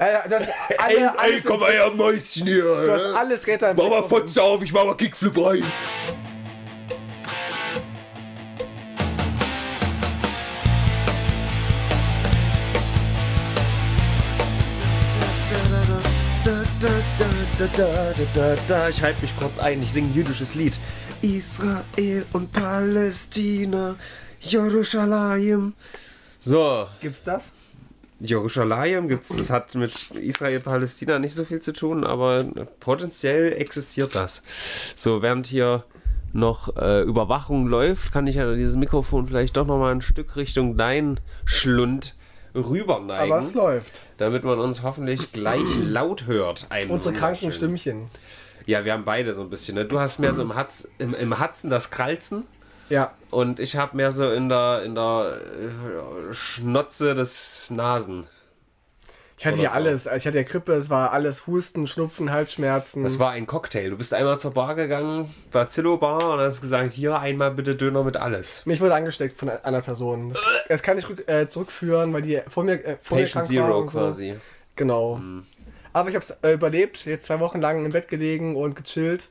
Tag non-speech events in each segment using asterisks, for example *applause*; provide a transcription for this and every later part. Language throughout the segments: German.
Äh, du hast alle, Ey, alles, ey, komm mal her, Mäuschen hier. du hast alles im Mach mal. Fotze auf, ich mach mal Kickflip rein. Ich halte mich kurz ein, ich singe ein jüdisches Lied. Israel und Palästina, Jerusalem. So, Gibt's das? Jerusalem gibt's, das hat mit Israel-Palästina nicht so viel zu tun, aber potenziell existiert das. So, während hier noch äh, Überwachung läuft, kann ich ja dieses Mikrofon vielleicht doch noch mal ein Stück Richtung dein Schlund rüberneigen, Aber es läuft. damit man uns hoffentlich gleich laut hört. Ein Unsere kranken. Stimmchen. Ja, wir haben beide so ein bisschen. Ne? Du hast mehr so im, Hatz, im, im Hatzen das Kralzen. Ja. Und ich habe mehr so in der, in der äh, Schnotze des Nasen. Ich hatte ja so. alles. Ich hatte ja Grippe, es war alles Husten, Schnupfen, Halsschmerzen. Das war ein Cocktail. Du bist einmal zur Bar gegangen, Bacillo Bar, und hast gesagt, hier einmal bitte Döner mit alles. Ich wurde angesteckt von einer Person. Das, kann ich äh, zurückführen, weil die vor mir, äh, vor mir Patient krank war Zero und so. quasi. Genau. Aber ich habe es äh, überlebt, jetzt zwei Wochen lang im Bett gelegen und gechillt.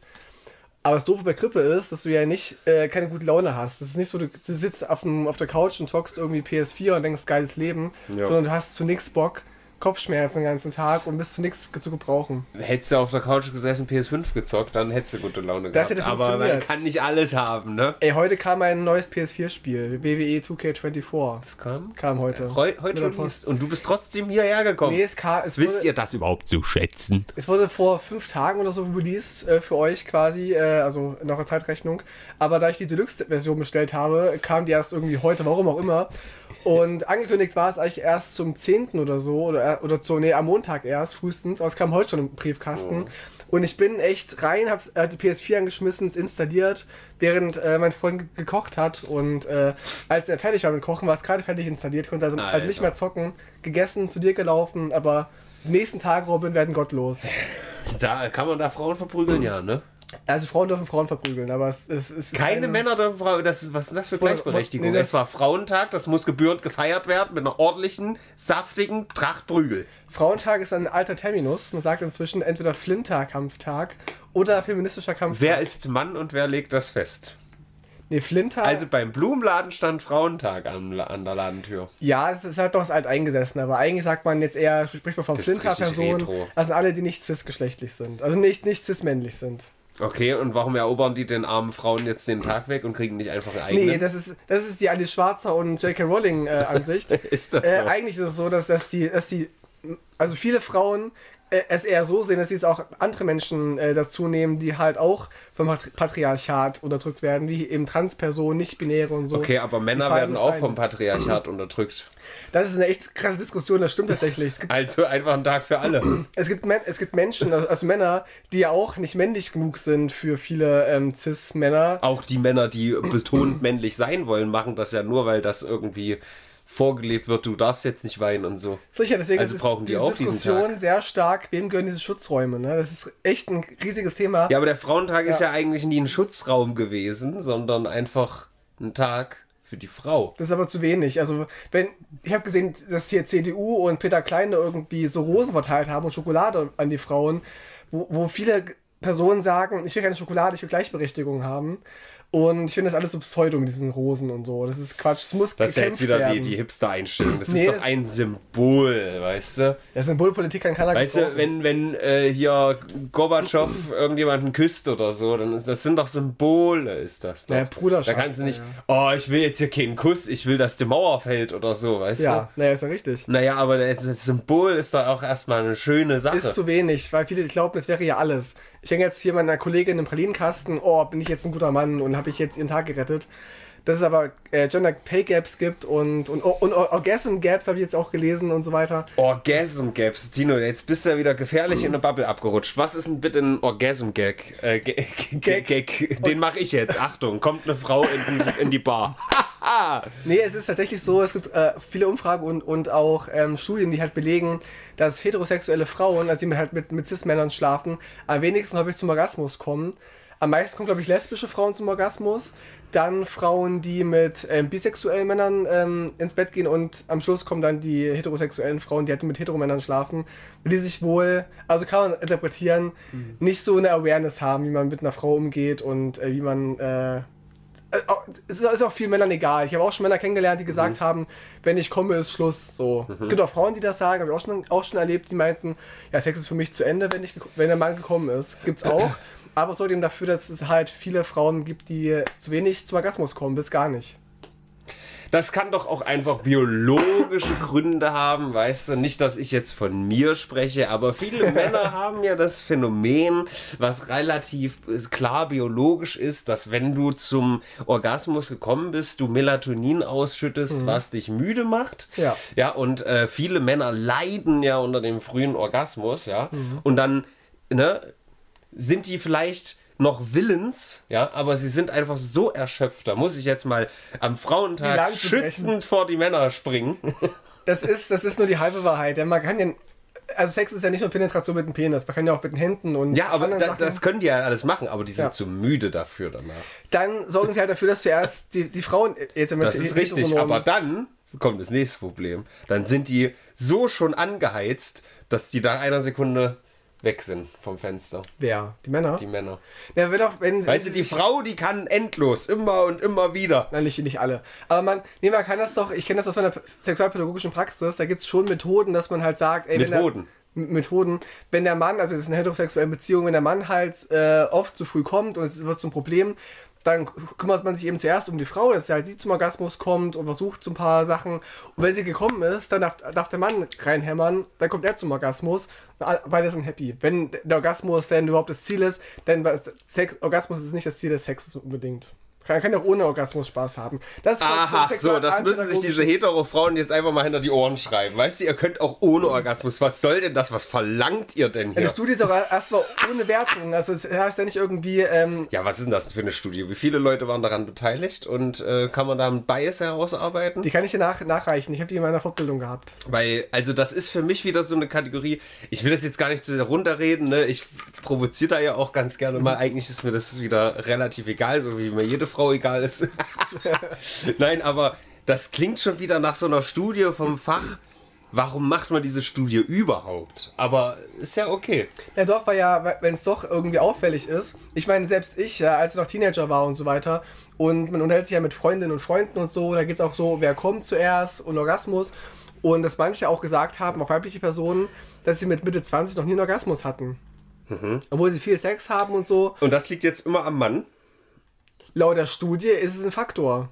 Aber das Doofe bei Grippe ist, dass du ja nicht äh, keine gute Laune hast. Das ist nicht so, du, sitzt auf, dem, auf der Couch und zockst irgendwie PS4 und denkst, geiles Leben, Ja. sondern du hast zu nichts Bock, Kopfschmerzen den ganzen Tag und bist zu nichts zu gebrauchen. Hättest du auf der Couch gesessen, PS5 gezockt, dann hättest du gute Laune Das gehabt. hätte Aber man funktioniert. kann nicht alles haben, ne? Ey, heute kam ein neues PS4-Spiel, WWE 2K24. Das kam. Kam heute. Heu, heute released. Und du bist trotzdem hierher gekommen. Nee, es, kam, es, Wisst wurde, ihr das überhaupt zu schätzen? es wurde vor fünf Tagen oder so released äh, für euch quasi, äh, also nach der Zeitrechnung. Aber da ich die Deluxe-Version bestellt habe, kam die erst irgendwie heute, warum auch immer. Und angekündigt war es eigentlich erst zum 10. oder so, oder, oder zu, nee, am Montag erst, frühestens. Aber es kam heute schon im Briefkasten. Und ich bin echt rein, hab äh, die PS4 angeschmissen, es installiert, während äh, mein Freund ge- gekocht hat. Und äh, als er fertig war mit Kochen, war es gerade fertig installiert, konnte also, also nicht mehr zocken, gegessen, zu dir gelaufen, aber nächsten Tage, Robin, werden gottlos. Da kann man da Frauen verprügeln, ja, ne? Also Frauen dürfen Frauen verprügeln, aber es, es ist Keine ein- Männer dürfen Frauen. Das, ist- was ist das für Gleichberechtigung? nee, das- es war Frauentag, das muss gebührend gefeiert werden mit einer ordentlichen, saftigen Tracht Prügel. Frauentag ist ein alter Terminus. Man sagt inzwischen entweder Flinter-Kampftag oder feministischer Kampftag. Wer ist Mann und wer legt das fest? Nee, Flinter. Also beim Blumenladen stand Frauentag an, an der Ladentür. ja, es ist halt doch das alt eingesessen, aber eigentlich sagt man jetzt eher, spricht man von. Das sind alle, die nicht cis-geschlechtlich sind. Also nicht, nicht cis-männlich sind. Okay, und warum erobern die den armen Frauen jetzt den Tag weg und kriegen nicht einfach ihre eigenen? Nee, das ist, das ist die Alice Schwarzer und J.K. Rowling äh, Ansicht. *laughs* Ist das Äh, so? eigentlich ist es so, dass, dass, die, dass die, also viele Frauen äh, es eher so sehen, dass sie jetzt auch andere Menschen äh, dazu nehmen, die halt auch vom Patri Patriarchat unterdrückt werden, wie eben Transpersonen, Nicht-Binäre und so. Okay, aber Männer werden auch rein. vom Patriarchat unterdrückt. Das ist eine echt krasse Diskussion, das stimmt tatsächlich. Es gibt, Also einfach ein Tag für alle. es gibt, es gibt Menschen, also also Männer, die ja auch nicht männlich genug sind für viele ähm, Cis-Männer. Auch die Männer, die betont männlich sein wollen, machen das ja nur, weil das irgendwie vorgelebt wird, du darfst jetzt nicht weinen und so. Sicher, deswegen Also ist brauchen die auch diesen Diskussion Tag. sehr stark, wem gehören diese Schutzräume? Ne? Das ist echt ein riesiges Thema. Ja, aber der Frauentag ist Ja. ja eigentlich nie ein Schutzraum gewesen, sondern einfach ein Tag für die Frau. Das ist aber zu wenig. Also, wenn ich habe gesehen, dass hier CDU und Peter Kleine irgendwie so Rosen verteilt haben und Schokolade an die Frauen, wo, wo viele Personen sagen, ich will keine Schokolade, ich will Gleichberechtigung haben. Und ich finde das alles so Pseudo mit diesen Rosen und so. Das ist Quatsch. Es muss Das ist ja jetzt wieder die, werden. die Hipster-Einstellung. Das Nee, ist doch das- ein Symbol, weißt du? Ja, Symbolpolitik kann keiner Weißt du, gebrauchen. wenn, wenn äh, hier Gorbatschow irgendjemanden küsst oder so, dann ist das sind doch Symbole, ist das doch. Ja, Bruderschaft, Da kannst du nicht, ja, oh, ich will jetzt hier keinen Kuss, ich will, dass die Mauer fällt oder so, weißt Ja, naja, ist ja richtig. du? Naja, aber das, das Symbol ist doch auch erstmal eine schöne Sache. Ist zu wenig, weil viele glauben, es wäre ja alles. Ich hänge jetzt hier meiner Kollegin im Pralinenkasten, oh, bin ich jetzt ein guter Mann und habe ich jetzt ihren Tag gerettet. Dass es aber äh, Gender Pay Gaps gibt und, und, und Orgasm Gaps habe ich jetzt auch gelesen und so weiter. Orgasm Gaps. Tino, jetzt bist du ja wieder gefährlich in eine Bubble abgerutscht. Was ist denn bitte ein Orgasm Gag? Äh, Gag, Gag, Gag. Den mache ich jetzt. Achtung, kommt eine Frau in, in die Bar. *laughs* Nee, es ist tatsächlich so, es gibt äh, viele Umfragen und, und auch ähm, Studien, die halt belegen, dass heterosexuelle Frauen, also die mit, halt mit, mit Cis-Männern schlafen, am wenigsten häufig zum Orgasmus kommen. Am meisten kommen, glaube ich, lesbische Frauen zum Orgasmus. Dann Frauen, die mit ähm, bisexuellen Männern ähm, ins Bett gehen und am Schluss kommen dann die heterosexuellen Frauen, die halt mit heteromännern schlafen, die sich wohl, also kann man interpretieren, mhm. nicht so eine Awareness haben, wie man mit einer Frau umgeht und äh, wie man äh, es ist auch vielen Männern egal. Ich habe auch schon Männer kennengelernt, die gesagt mhm. haben, wenn ich komme, ist Schluss. So. Mhm. Es gibt auch Frauen, die das sagen, habe ich auch schon, auch schon erlebt, die meinten, ja, Sex ist für mich zu Ende, wenn, ich, wenn der Mann gekommen ist. Gibt's auch. *laughs* Aber es sorgt eben dafür, dass es halt viele Frauen gibt, die zu wenig zum Orgasmus kommen, bis gar nicht. Das kann doch auch einfach biologische Gründe haben, weißt du? Nicht, dass ich jetzt von mir spreche, aber viele *laughs* Männer haben ja das Phänomen, was relativ klar biologisch ist, dass wenn du zum Orgasmus gekommen bist, du Melatonin ausschüttest, mhm. was dich müde macht. Ja. Ja, und äh, viele Männer leiden ja unter dem frühen Orgasmus, ja. Mhm. Und dann, ne, sind die vielleicht noch willens, ja, aber sie sind einfach so erschöpft. Da muss ich jetzt mal am Frauentag schützend vor die Männer springen. *laughs* Das ist, das ist nur die halbe Wahrheit. Ja, man kann ja, also Sex ist ja nicht nur Penetration mit dem Penis, man kann ja auch mit den Händen und. Ja, aber da, das können die ja alles machen, aber die sind ja. zu müde dafür danach. Dann sorgen sie halt dafür, dass zuerst die, die Frauen. Jetzt das ist richtig, aber dann kommt das nächste Problem. Dann sind die so schon angeheizt, dass die nach einer Sekunde weg sind vom Fenster. Wer? Die Männer? Die Männer. Ja, wenn auch, wenn, weißt du, die Frau, die kann endlos, immer und immer wieder. Nein, nicht, nicht alle. Aber man, nee, man kann das doch, ich kenne das aus meiner sexualpädagogischen Praxis, da gibt es schon Methoden, dass man halt sagt, ey, Methoden. Der, Methoden, wenn der Mann, also das ist eine heterosexuelle Beziehung, wenn der Mann halt äh, oft zu früh kommt und es wird zum Problem, dann kümmert man sich eben zuerst um die Frau, dass sie halt sie zum Orgasmus kommt und versucht so ein paar Sachen. Und wenn sie gekommen ist, dann darf, darf der Mann reinhämmern, dann kommt er zum Orgasmus. Beide sind happy. Wenn der Orgasmus denn überhaupt das Ziel ist, denn Sex, Orgasmus ist nicht das Ziel des Sexes unbedingt. Man kann ja auch ohne Orgasmus Spaß haben. Das Aha, so, das müssen sich diese hetero-Frauen jetzt einfach mal hinter die Ohren schreiben. Weißt du, ihr könnt auch ohne Orgasmus. Was soll denn das? Was verlangt ihr denn hier? Die Studie ist auch erstmal ohne Wertung. Also das heißt ja nicht irgendwie... Ähm ja, was ist denn das für eine Studie? Wie viele Leute waren daran beteiligt? Und äh, kann man da einen Bias herausarbeiten? Die kann ich dir nach, nachreichen. Ich habe die in meiner Fortbildung gehabt. Weil, also das ist für mich wieder so eine Kategorie. Ich will das jetzt gar nicht zu runterreden. Ne? Ich provoziere da ja auch ganz gerne mal. Eigentlich ist mir das wieder relativ egal, so wie mir jede Frau egal ist. *laughs* Nein, aber das klingt schon wieder nach so einer Studie vom Fach. Warum macht man diese Studie überhaupt? Aber ist ja okay. Ja, doch, weil ja, wenn es doch irgendwie auffällig ist. Ich meine, selbst ich, ja, als ich noch Teenager war und so weiter, und man unterhält sich ja mit Freundinnen und Freunden und so, da geht es auch so, wer kommt zuerst und Orgasmus. Und dass manche auch gesagt haben, auch weibliche Personen, dass sie mit Mitte 20 noch nie einen Orgasmus hatten. Mhm. Obwohl sie viel Sex haben und so. Und das liegt jetzt immer am Mann? Laut der Studie ist es ein Faktor.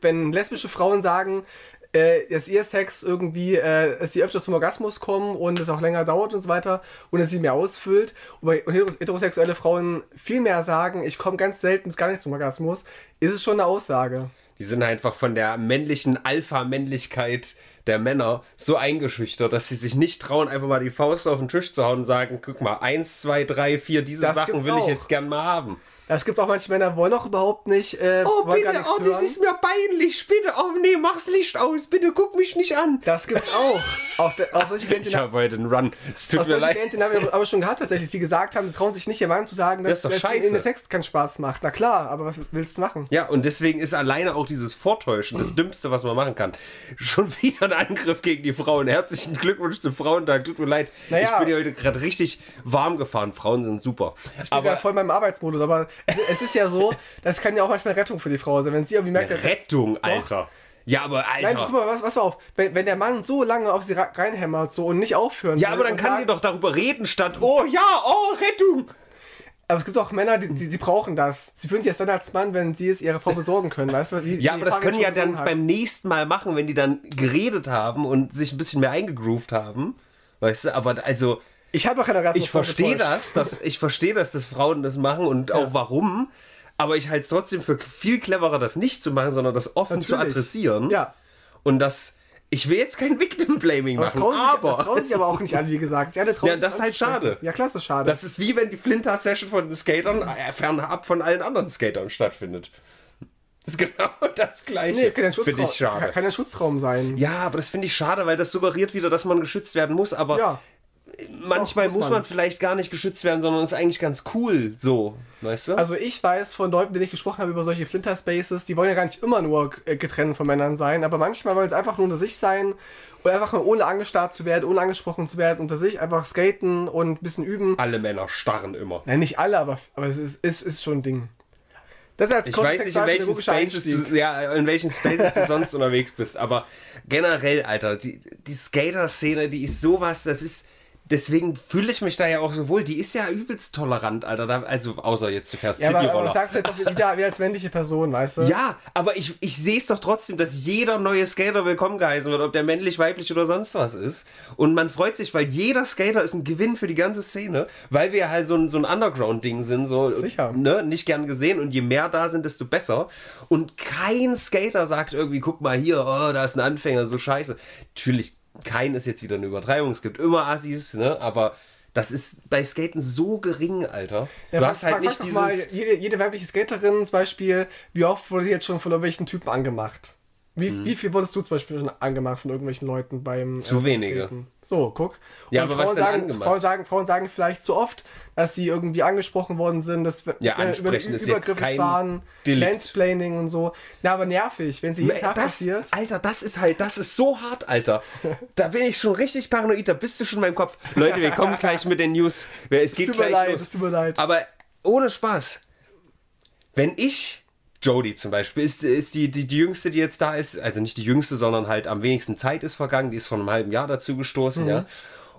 Wenn lesbische Frauen sagen, äh, dass ihr Sex irgendwie, äh, dass sie öfter zum Orgasmus kommen und es auch länger dauert und so weiter und dass sie mehr ausfüllt und heterosexuelle Frauen viel mehr sagen, ich komme ganz selten gar nicht zum Orgasmus, ist es schon eine Aussage. Die sind einfach von der männlichen Alpha-Männlichkeit der Männer so eingeschüchtert, dass sie sich nicht trauen, einfach mal die Faust auf den Tisch zu hauen und sagen, guck mal, eins, zwei, drei, vier, diese das Sachen will auch. ich jetzt gern mal haben. Das gibt's auch manche Männer, wollen auch überhaupt nicht. Äh, oh, bitte, oh, das ist mir peinlich. Bitte, oh nee, mach's Licht aus. Bitte guck mich nicht an. Das gibt's auch. auch, de, auch solche *laughs* Klienten, ich habe heute einen Run. Es tut mir leid. Klienten haben wir aber schon gehabt, tatsächlich, die gesagt haben, sie trauen sich nicht, ihr Mann zu sagen, dass, das dass ihnen Sex keinen Spaß macht. Na klar, aber was willst du machen? Ja, und deswegen ist alleine auch dieses Vortäuschen das Dümmste, was man machen kann. Schon wieder ein Angriff gegen die Frauen. Herzlichen Glückwunsch zum Frauentag. Tut mir leid. Naja. Ich bin ja heute gerade richtig warm gefahren. Frauen sind super. Ich bin aber, ja voll in meinem Arbeitsmodus, aber es ist ja so, das kann ja auch manchmal Rettung für die Frau sein. Wenn sie irgendwie merkt, Rettung, doch, Alter. Ja, aber Alter. Nein, guck mal, was, was war auf. Wenn, wenn der Mann so lange auf sie reinhämmert so und nicht aufhören Ja, aber dann kann sagen, die doch darüber reden, statt, oh ja, oh, Rettung. Aber es gibt auch Männer, die, die, die, brauchen das. Sie fühlen sich erst dann als Mann, wenn sie es ihrer Frau besorgen können. Weißt du, wie, ja, aber das können die ja dann hat. beim nächsten Mal machen, wenn die dann geredet haben und sich ein bisschen mehr eingegroovt haben. Weißt du, aber also. Ich habe doch keine Orgasmus. Ich verstehe das, dass, *laughs* ich verstehe, dass das Frauen das machen und ja. auch warum. Aber ich halte es trotzdem für viel cleverer, das nicht zu machen, sondern das offen Natürlich. zu adressieren. Ja. Und das. Ich will jetzt kein Victim Blaming machen, aber. Sich, das trauen sich aber auch nicht alle, wie gesagt. Ja, ja das ist halt schade. Ja, klar, ist schade. Das ist wie wenn die Flinter-Session von den Skatern äh, fernab von allen anderen Skatern stattfindet. Das ist genau *laughs* das Gleiche. Nee, kann ein Schutzraum, ich schade. Kann ein Schutzraum sein. Ja, aber das finde ich schade, weil das suggeriert wieder, dass man geschützt werden muss. Aber ja manchmal muss muss man. man. vielleicht gar nicht geschützt werden, sondern ist eigentlich ganz cool so, weißt du? Also ich weiß von Leuten, denen ich gesprochen habe über solche Flinter Spaces, die wollen ja gar nicht immer nur äh, getrennt von Männern sein, aber manchmal wollen sie einfach nur unter sich sein und einfach mal ohne angestarrt zu werden, ohne angesprochen zu werden, unter sich einfach skaten und ein bisschen üben. Alle Männer starren immer. Nein, nicht alle, aber, aber es ist, ist, ist schon ein Ding. Das ist als Ich weiß nicht, in welchen, Spaces du, ja, in welchen Spaces du *laughs* sonst unterwegs bist, aber generell, Alter, die, die Skater-Szene, die ist sowas, das ist. Deswegen fühle ich mich da ja auch so wohl. Die ist ja übelst tolerant, Alter. Da, also, außer jetzt, du fährst Ja, aber, aber Cityroller. das sagst du jetzt auch wieder wie als männliche Person, weißt du? Ja, aber ich, ich sehe es doch trotzdem, dass jeder neue Skater willkommen geheißen wird, ob der männlich, weiblich oder sonst was ist. Und man freut sich, weil jeder Skater ist ein Gewinn für die ganze Szene, weil wir halt so ein, so ein Underground-Ding sind, so Sicher. Ne, nicht gern gesehen und je mehr da sind, desto besser. Und kein Skater sagt irgendwie, guck mal hier, oh, da ist ein Anfänger, so scheiße. Natürlich, kein ist jetzt wieder eine Übertreibung, es gibt immer Assis, ne, aber das ist bei Skaten so gering, Alter. Ja, du hast halt nicht doch mal dieses... jede, jede weibliche Skaterin zum Beispiel, wie oft wurde sie jetzt schon von irgendwelchen Typen angemacht? Wie, wie viel wurdest du zum Beispiel schon angemacht von irgendwelchen Leuten beim Mhm. Zu wenige. Skaten? So, guck. Ja, Und aber was Frauen denn sagen, angemacht? Frauen sagen, Frauen sagen vielleicht zu oft, dass sie irgendwie angesprochen worden sind, dass Ja, äh, ansprechen ist jetzt übergriffig waren. Mansplaining und so. Na, aber nervig, wenn sie jeden Tag das, passiert. Alter, das ist halt, das ist so hart, Alter. *laughs* Da bin ich schon richtig paranoid, da bist du schon in meinem Kopf. Leute, wir kommen gleich mit den News. Es geht tut mir gleich leid, los. es tut mir leid. Aber ohne Spaß. Wenn ich, Jodie zum Beispiel, ist, ist die, die, die jüngste, die jetzt da ist, also nicht die jüngste, sondern halt am wenigsten Zeit ist vergangen, die ist vor einem halben Jahr dazu gestoßen, Mhm. ja.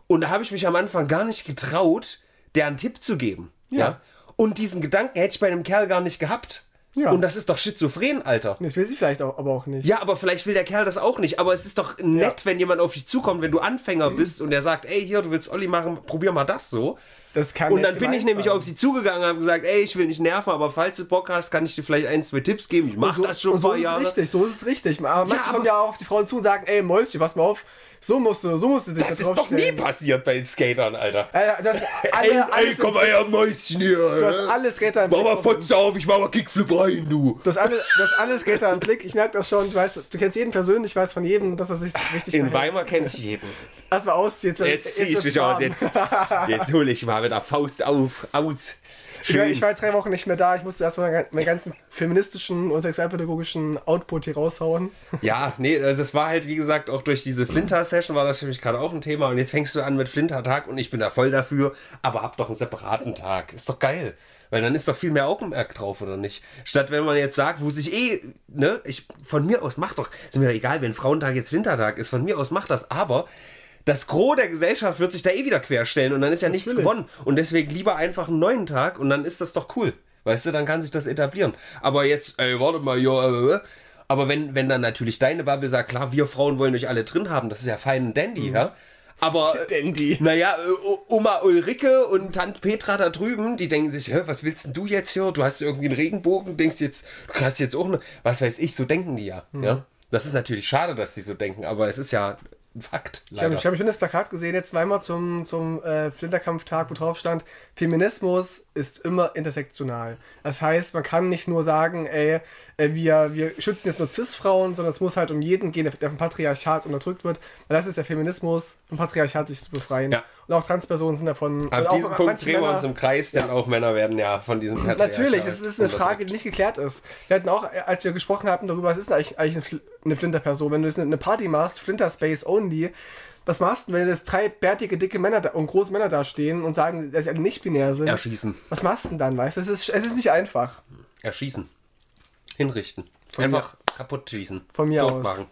Und da habe ich mich am Anfang gar nicht getraut, der einen Tipp zu geben. Ja. Ja. Und diesen Gedanken hätte ich bei einem Kerl gar nicht gehabt. Ja. Und das ist doch schizophren, Alter. Das will sie vielleicht auch, aber auch nicht. Ja, aber vielleicht will der Kerl das auch nicht. Aber es ist doch nett, wenn jemand auf dich zukommt, wenn du Anfänger bist und der sagt, ey, hier, du willst Olli machen, probier mal das so. Das kann Und dann bin ich nämlich sein. auf sie zugegangen und habe gesagt, ey, ich will nicht nerven, aber falls du Bock hast, kann ich dir vielleicht ein, zwei Tipps geben. Ich mach so, das schon ein so paar ist es Jahre. richtig, so ist es richtig. Aber manche aber- kommen ja auch auf die Frauen zu und sagen, ey Mäuschen, pass mal auf, so musst du, so musst du dich Das da ist doch nie passiert bei den Skatern, Alter. Äh, das alle, ey, ey, komm mal her, Mäuschen hier. du hast alle Skater im Mach mal Blick. Fotze auf, ich mach mal Kickflip rein, du. Hast alle, du hast alle Skater im Blick. Ich merke das schon. Du, weißt, du kennst jeden persönlich, weißt von jedem, dass er sich richtig In verhält. Weimar kenne ich jeden. Lass mal ausziehen. Jetzt zieh ich mich aus, jetzt, jetzt hole ich mal mit der Faust auf, aus. Ich war, ich war jetzt drei Wochen nicht mehr da. Ich musste erstmal meinen ganzen feministischen und sexualpädagogischen Output hier raushauen. Ja, nee, also das war halt, wie gesagt, auch durch diese Flinter-Session war das für mich gerade auch ein Thema. Und jetzt fängst du an mit Flinter-Tag und ich bin da voll dafür, aber hab doch einen separaten Tag. Ist doch geil. Weil dann ist doch viel mehr Augenmerk drauf, oder nicht? Statt wenn man jetzt sagt, wo sich eh, ne, ich, von mir aus mach doch, ist mir egal, wenn Frauentag jetzt Flintertag ist, von mir aus mach das, aber das Gros der Gesellschaft wird sich da eh wieder querstellen und dann ist ja nichts Natürlich. gewonnen. Und deswegen lieber einfach einen neuen Tag und dann ist das doch cool. Weißt du, dann kann sich das etablieren. Aber jetzt, ey, warte mal, ja, äh, aber wenn, wenn dann natürlich deine Bubble sagt, klar, wir Frauen wollen euch alle drin haben, das ist ja fein und dandy, ja. Aber, *laughs* Dandy. naja, äh, O- Oma Ulrike und Tante Petra da drüben, die denken sich, was willst denn du jetzt hier? Du hast irgendwie einen Regenbogen, denkst jetzt, du hast jetzt auch eine, was weiß ich, so denken die ja. ja? Das ist natürlich schade, dass die so denken, aber es ist ja ein Fakt. Ich habe Leider. ich hab ein schönes Plakat gesehen, jetzt zweimal zum, zum äh, Flinterkampftag, wo drauf stand, Feminismus ist immer intersektional. Das heißt, man kann nicht nur sagen, ey, äh, wir, wir schützen jetzt nur Cis-Frauen, sondern es muss halt um jeden gehen, der der vom Patriarchat unterdrückt wird. Weil das ist der Feminismus, vom Patriarchat sich zu befreien. Ja. Und auch Transpersonen sind davon. Ab diesem Punkt drehen wir uns im Kreis, denn auch Männer werden ja von diesem Patriarchat Natürlich, es ist eine. Frage, die nicht geklärt ist. Wir hatten auch, als wir gesprochen hatten darüber, was ist denn eigentlich, eigentlich eine Fl- eine Flinter-Person? Wenn du jetzt eine Party machst, Flinter Space Only, was machst du, wenn jetzt drei bärtige, dicke Männer da, und große Männer da stehen und sagen, dass sie nicht binär sind? Erschießen. Was machst du denn dann, weißt du? Es ist, es ist nicht einfach. Erschießen. Hinrichten. Von Einfach kaputt schießen. Von mir aus. Machen.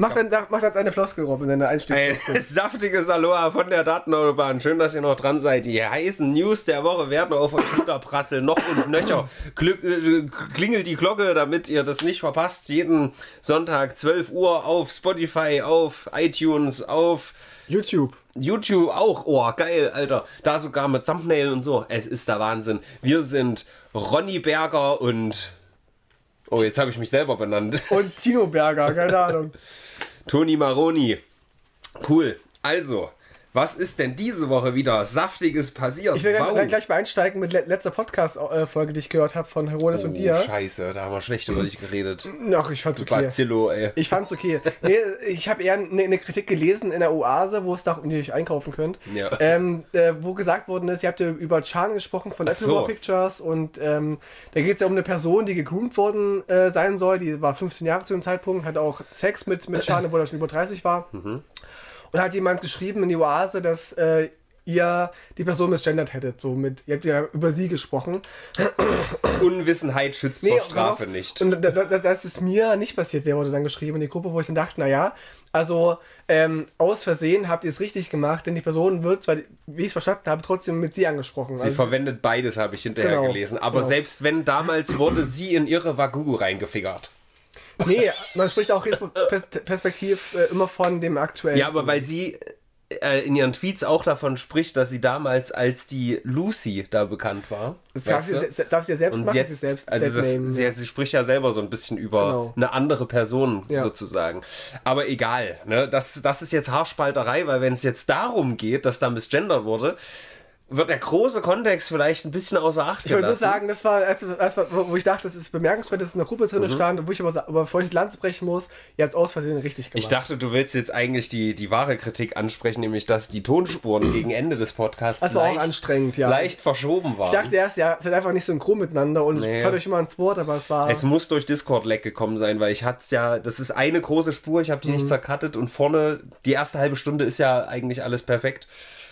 Mach dann, mach dann eine Floskel, Robin, deine Ein Einstiegsfloskel. saftiges Aloha von der Datenautobahn. Schön, dass ihr noch dran seid. Die heißen News der Woche werden auf euch runterprasseln. Noch und nöcher. Äh, klingelt die Glocke, damit ihr das nicht verpasst. Jeden Sonntag 12 Uhr auf Spotify, auf iTunes, auf YouTube. YouTube auch. Oh, geil, Alter. Da sogar mit Thumbnail und so. Es ist der Wahnsinn. Wir sind Ronny Berger und... Oh, jetzt habe ich mich selber benannt. Und Tino Berger, keine *laughs* Ahnung. Toni Maroni. Cool. Also, Was ist denn diese Woche wieder Saftiges passiert? Ich will Wow. gleich, gleich mal einsteigen mit le letzter Podcast-Folge, die ich gehört habe von Herodes und Oh, dir. Scheiße, da haben wir schlecht über dich geredet. Ach, ich fand's okay. Bacillo, ey. Ich fand's okay. Nee, ich habe eher eine, eine Kritik gelesen in der Oase, wo es da in die ihr euch einkaufen könnt, Ja. ähm, äh, wo gesagt worden ist, ihr habt ja über Chan gesprochen von Apple so. Pictures und ähm, da geht es ja um eine Person, die gegroomt worden äh, sein soll, die war 15 Jahre zu dem Zeitpunkt, hatte auch Sex mit, mit Chan, obwohl er schon über 30 war. Mhm. Und hat jemand geschrieben in die Oase, dass äh, ihr die Person misgendert hättet. So mit, ihr habt ja über sie gesprochen. Unwissenheit schützt Nee, vor Strafe darauf- nicht. Und da, da, dass es mir nicht passiert wäre, wurde dann geschrieben in die Gruppe, wo ich dann dachte, naja, also ähm, aus Versehen habt ihr es richtig gemacht, denn die Person wird zwar, wie ich es verstanden habe, trotzdem mit sie angesprochen. Sie Also, verwendet beides, habe ich hinterher Genau, gelesen. Aber genau. selbst wenn damals wurde sie in ihre Wagugu reingefingert. Nee, man spricht auch perspektiv äh, immer von dem aktuellen. Ja, aber weil sie äh, in ihren Tweets auch davon spricht, dass sie damals als die Lucy da bekannt war. das darf sie, darf sie ja selbst Und machen, jetzt, sie selbst also das, sie, sie spricht ja selber so ein bisschen über Genau. eine andere Person Ja. sozusagen. Aber egal, ne? das, das ist jetzt Haarspalterei, weil wenn es jetzt darum geht, dass da misgendert wurde, wird der große Kontext vielleicht ein bisschen außer Acht Ich wollte nur sagen, das war, das war, wo ich dachte, das ist bemerkenswert, dass es in der Gruppe drin Mhm. stand, wo ich aber, aber bevor ich die Lanze brechen muss, ihr habt es aus Versehen richtig gemacht. Ich dachte, du willst jetzt eigentlich die, die wahre Kritik ansprechen, nämlich dass die Tonspuren *clears throat* gegen Ende des Podcasts Das war auch leicht, anstrengend, ja. leicht verschoben waren. Ich dachte erst, ja, seid einfach nicht synchron miteinander und Nee. ich fand euch immer ins Wort, aber es war. Es muss durch Discord-Leck gekommen sein, weil ich hatte es ja, das ist eine große Spur, ich habe die Mhm. nicht zerkattet und vorne, die erste halbe Stunde ist ja eigentlich alles perfekt.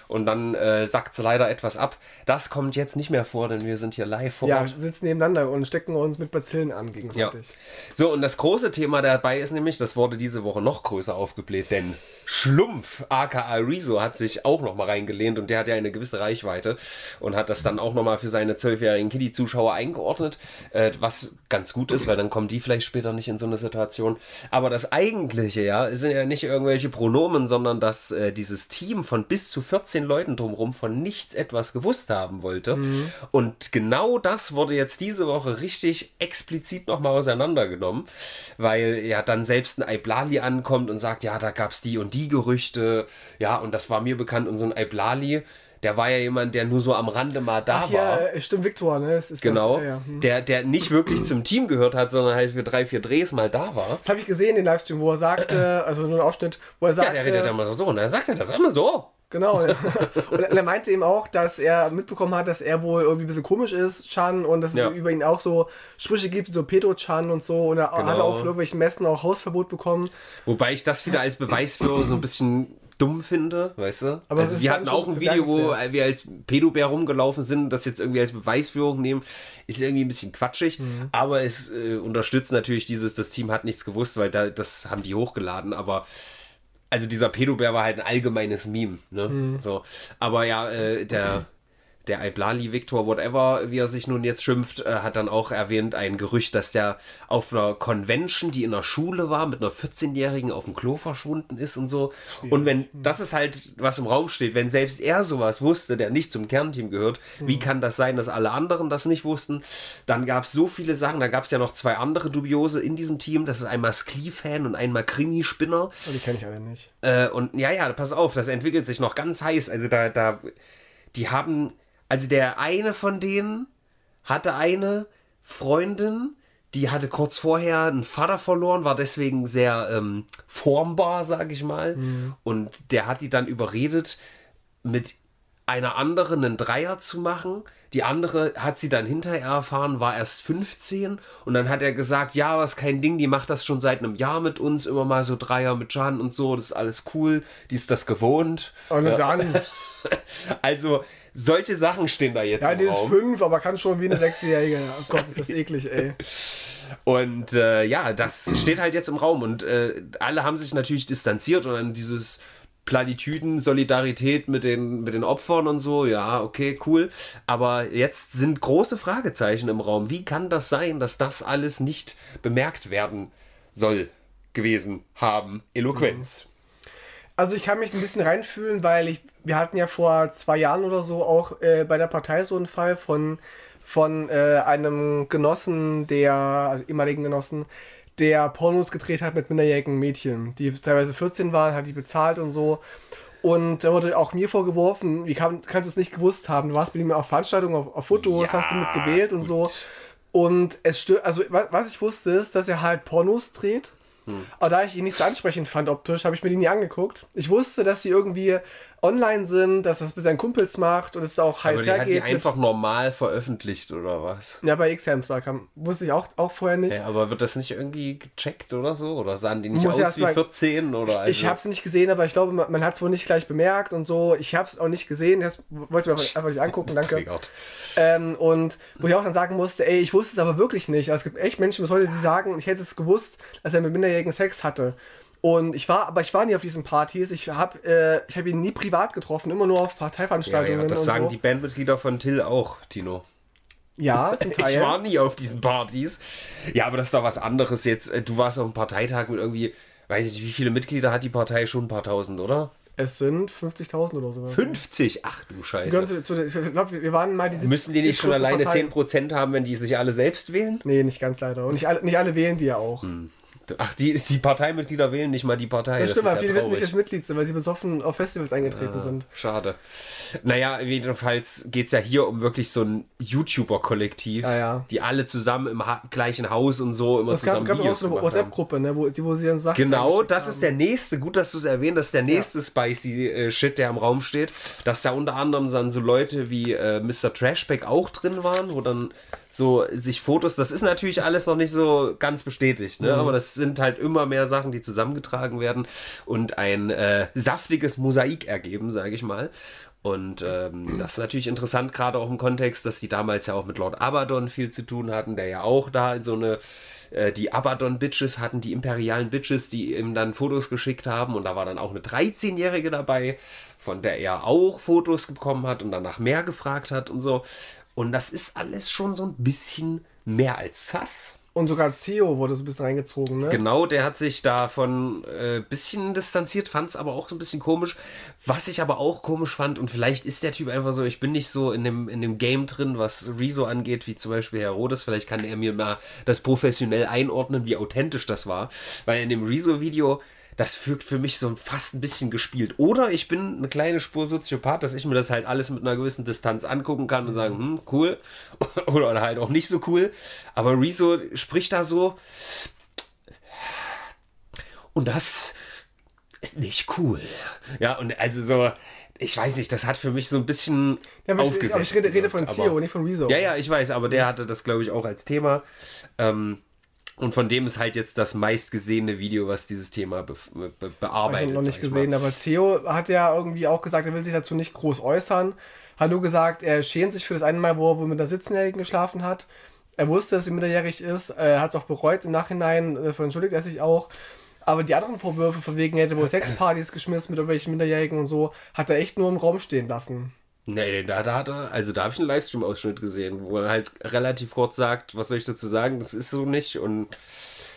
Und dann äh, sackt es leider etwas ab. Das kommt jetzt nicht mehr vor, denn wir sind hier live vor ja, Ort. wir sitzen nebeneinander und stecken uns mit Bazillen an gegenseitig. So, und das große Thema dabei ist nämlich, das wurde diese Woche noch größer aufgebläht, denn Schlumpf, aka Rezo, hat sich auch nochmal reingelehnt und der hat ja eine gewisse Reichweite und hat das dann auch nochmal für seine zwölfjährigen Kiddie-Zuschauer eingeordnet, äh, was ganz gut ist, weil dann kommen die vielleicht später nicht in so eine Situation. Aber das Eigentliche, ja, sind ja nicht irgendwelche Pronomen, sondern dass äh, dieses Team von bis zu 14 Leuten drumherum von nichts etwas gewusst haben wollte. Und genau das wurde jetzt diese Woche richtig explizit nochmal auseinandergenommen, weil ja dann selbst ein Iblali ankommt und sagt, ja, da gab es die und die Gerüchte, ja, und das war mir bekannt und so ein Iblali, der war ja jemand, der nur so am Rande mal da Ach war. ja, äh, stimmt, Viktor, ne? Genau, Das, ja, ja. hm. der, der nicht wirklich zum Team gehört hat, sondern halt für drei, vier Drehs mal da war. Das habe ich gesehen, den Livestream, wo er sagte, also nur ein Ausschnitt, wo er Ja, sagte. der redet immer so, und dann sagt er das immer so. Genau. ja. *laughs* und er meinte eben auch, dass er mitbekommen hat, dass er wohl irgendwie ein bisschen komisch ist, Chan, und dass Ja. es über ihn auch so Sprüche gibt, wie so Pedo-Chan und so. Und er hat Genau. auch von irgendwelchen Messen auch Hausverbot bekommen. Wobei ich das wieder als Beweis für so ein bisschen dumm finde, weißt du? Aber also wir hatten auch ein Video, wo wir als Pedobär rumgelaufen sind, das jetzt irgendwie als Beweisführung nehmen, ist irgendwie ein bisschen quatschig, Mhm. aber es äh, unterstützt natürlich dieses, das Team hat nichts gewusst, weil da, das haben die hochgeladen, aber also dieser Pedobär war halt ein allgemeines Meme, ne? Mhm. So. Aber ja, äh, der der Iblali Victor, whatever, wie er sich nun jetzt schimpft, äh, hat dann auch erwähnt, ein Gerücht, dass der auf einer Convention, die in der Schule war, mit einer 14-Jährigen auf dem Klo verschwunden ist und so. Und wenn, das ist halt, was im Raum steht, wenn selbst er sowas wusste, der nicht zum Kernteam gehört, wie kann das sein, dass alle anderen das nicht wussten? Dann gab es so viele Sachen, da gab es ja noch zwei andere Dubiose in diesem Team, das ist einmal Sklee-Fan und einmal Krimi-Spinner. Oh, die kenne ich alle nicht. Äh, und ja, ja, pass auf, das entwickelt sich noch ganz heiß. Also da, da, die haben, also der eine von denen hatte eine Freundin, die hatte kurz vorher einen Vater verloren, war deswegen sehr ähm, formbar, sag ich mal. Und der hat die dann überredet, mit einer anderen einen Dreier zu machen. Die andere hat sie dann hinterher erfahren, war erst 15 und dann hat er gesagt, ja, was kein Ding, die macht das schon seit einem Jahr mit uns, immer mal so Dreier mit Jan und so, das ist alles cool, die ist das gewohnt. Und dann, *laughs* Also solche Sachen stehen da jetzt ja, die ist fünf, aber kann schon wie eine Sechsjährige. Oh Gott, ist das eklig, ey. Und äh, ja, das steht halt jetzt im Raum und äh, alle haben sich natürlich distanziert und dann dieses Platitüden, Solidarität mit den, mit den Opfern und so, ja, okay, cool. Aber jetzt sind große Fragezeichen im Raum. Wie kann das sein, dass das alles nicht bemerkt werden soll, gewesen haben? Eloquenz. Also ich kann mich ein bisschen reinfühlen, weil ich, wir hatten ja vor zwei Jahren oder so auch äh, bei der Partei so einen Fall von, von äh, einem Genossen, der, also ehemaligen Genossen, der Pornos gedreht hat mit minderjährigen Mädchen, die teilweise 14 waren, hat die bezahlt und so. Und da wurde auch mir vorgeworfen, wie kann, kannst du es nicht gewusst haben? Du warst mit ihm auf Veranstaltungen, auf, auf Fotos, Ja, hast ihn mit gewählt und gut. so. Und es stört, also wa- was ich wusste, ist, dass er halt Pornos dreht. Hm. Aber da ich ihn nicht so ansprechend fand optisch, habe ich mir die nie angeguckt. Ich wusste, dass sie irgendwie online sind, dass das mit seinen Kumpels macht und es da auch Aber heiß die hat die hergeht. mit- einfach normal veröffentlicht oder was? Ja, bei X-Hamster kam. Wusste ich auch, auch vorher nicht. Ja, aber wird das nicht irgendwie gecheckt oder so? Oder sahen die nicht Muss aus wie mal- 14? Oder also, Ich habe es nicht gesehen, aber ich glaube, man, man hat es wohl nicht gleich bemerkt und so. Ich habe es auch nicht gesehen. Das wollte ich mir einfach- einfach nicht angucken, danke. *laughs* Triggert. Ähm, und wo ich auch dann sagen musste, ey, ich wusste es aber wirklich nicht. Also es gibt echt Menschen bis heute, die sagen, ich hätte es gewusst, dass er mit Minderjährigen Sex hatte. Und ich war, aber ich war nie auf diesen Partys. Ich habe äh, ich hab ihn nie privat getroffen, immer nur auf Ja, Parteiveranstaltungen. ja, das und sagen so. die Bandmitglieder von Till auch, Tino. Ja, *laughs* zum Teil. Ich war nie auf diesen Partys. Ja, aber das ist doch was anderes jetzt. Äh, Du warst auf einem Parteitag mit irgendwie, weiß ich nicht, wie viele Mitglieder hat die Partei? Schon ein paar tausend, oder? Es sind 50.000 oder so. 50? Ach du Scheiße. ich glaube, wir waren mal diese. Müssen die nicht schon alleine Partei. 10% haben, wenn die sich alle selbst wählen? Nee, nicht ganz leider. Und nicht alle, nicht alle wählen die ja auch. Ach, die, die Parteimitglieder wählen nicht mal die Partei. Das, stimmt, ist aber viele ja wissen nicht, dass sie Mitglied sind, weil sie besoffen auf Festivals eingetreten sind. Schade. Naja, jedenfalls geht es ja hier um wirklich so ein YouTuber-Kollektiv, Ja, ja. die alle zusammen im ha gleichen Haus und so immer Es gab, zusammen gab auch Videos so eine. WhatsApp-Gruppe, ne, wo, die, wo sie dann Sachen Genau, das haben. ist der nächste, gut, dass du es erwähnt, das ist der nächste spicy äh, Shit, der im Raum steht. Dass da unter anderem dann so Leute wie äh, Mr. Trashback auch drin waren, wo dann so sich Fotos, das ist natürlich alles noch nicht so ganz bestätigt, Mhm. ne? aber das sind halt immer mehr Sachen, die zusammengetragen werden und ein äh, saftiges Mosaik ergeben, sage ich mal. Und ähm, das ist natürlich interessant, gerade auch im Kontext, dass die damals ja auch mit Lord Abaddon viel zu tun hatten, der ja auch da in so eine, äh, die Abaddon-Bitches hatten, die imperialen Bitches, die ihm dann Fotos geschickt haben. Und da war dann auch eine 13-Jährige dabei, von der er auch Fotos bekommen hat und danach mehr gefragt hat und so. Und das ist alles schon so ein bisschen mehr als Sass. Und sogar CEO wurde so ein bisschen reingezogen, ne? Genau, der hat sich davon ein äh, bisschen distanziert, fand es aber auch so ein bisschen komisch. Was ich aber auch komisch fand, und vielleicht ist der Typ einfach so, ich bin nicht so in dem, in dem Game drin, was Rezo angeht, wie zum Beispiel Herodes, vielleicht kann er mir mal das professionell einordnen, wie authentisch das war. Weil in dem Rezo-Video, das wirkt für mich so fast ein bisschen gespielt. Oder ich bin eine kleine Spur Soziopath, dass ich mir das halt alles mit einer gewissen Distanz angucken kann und sagen, hm, cool. *laughs* Oder halt auch nicht so cool. Aber Rezo spricht da so, und das ist nicht cool. Ja, und also so, ich weiß nicht, das hat für mich so ein bisschen Ja, ich, aufgesetzt. aber ich rede, rede von aber- nicht von Rezo. Ja, ja, ich weiß, aber der hatte das, glaube ich, auch als Thema. Ähm, und von dem ist halt jetzt das meistgesehene Video, was dieses Thema be be Hab ich bearbeitet. noch nicht gesehen, mal. aber CEO hat ja irgendwie auch gesagt, er will sich dazu nicht groß äußern. Hat nur gesagt, er schämt sich für das eine Mal, wo er mit einer 17-Jährigen geschlafen hat. Er wusste, dass sie minderjährig ist. Er hat es auch bereut im Nachhinein. Dafür entschuldigt er sich auch. Aber die anderen Vorwürfe, von wegen, er hätte wohl Sexpartys geschmissen mit irgendwelchen Minderjährigen und so, hat er echt nur im Raum stehen lassen. Nee, da, da hat er, also da habe ich einen Livestream-Ausschnitt gesehen, wo er halt relativ kurz sagt, was soll ich dazu sagen, das ist so nicht und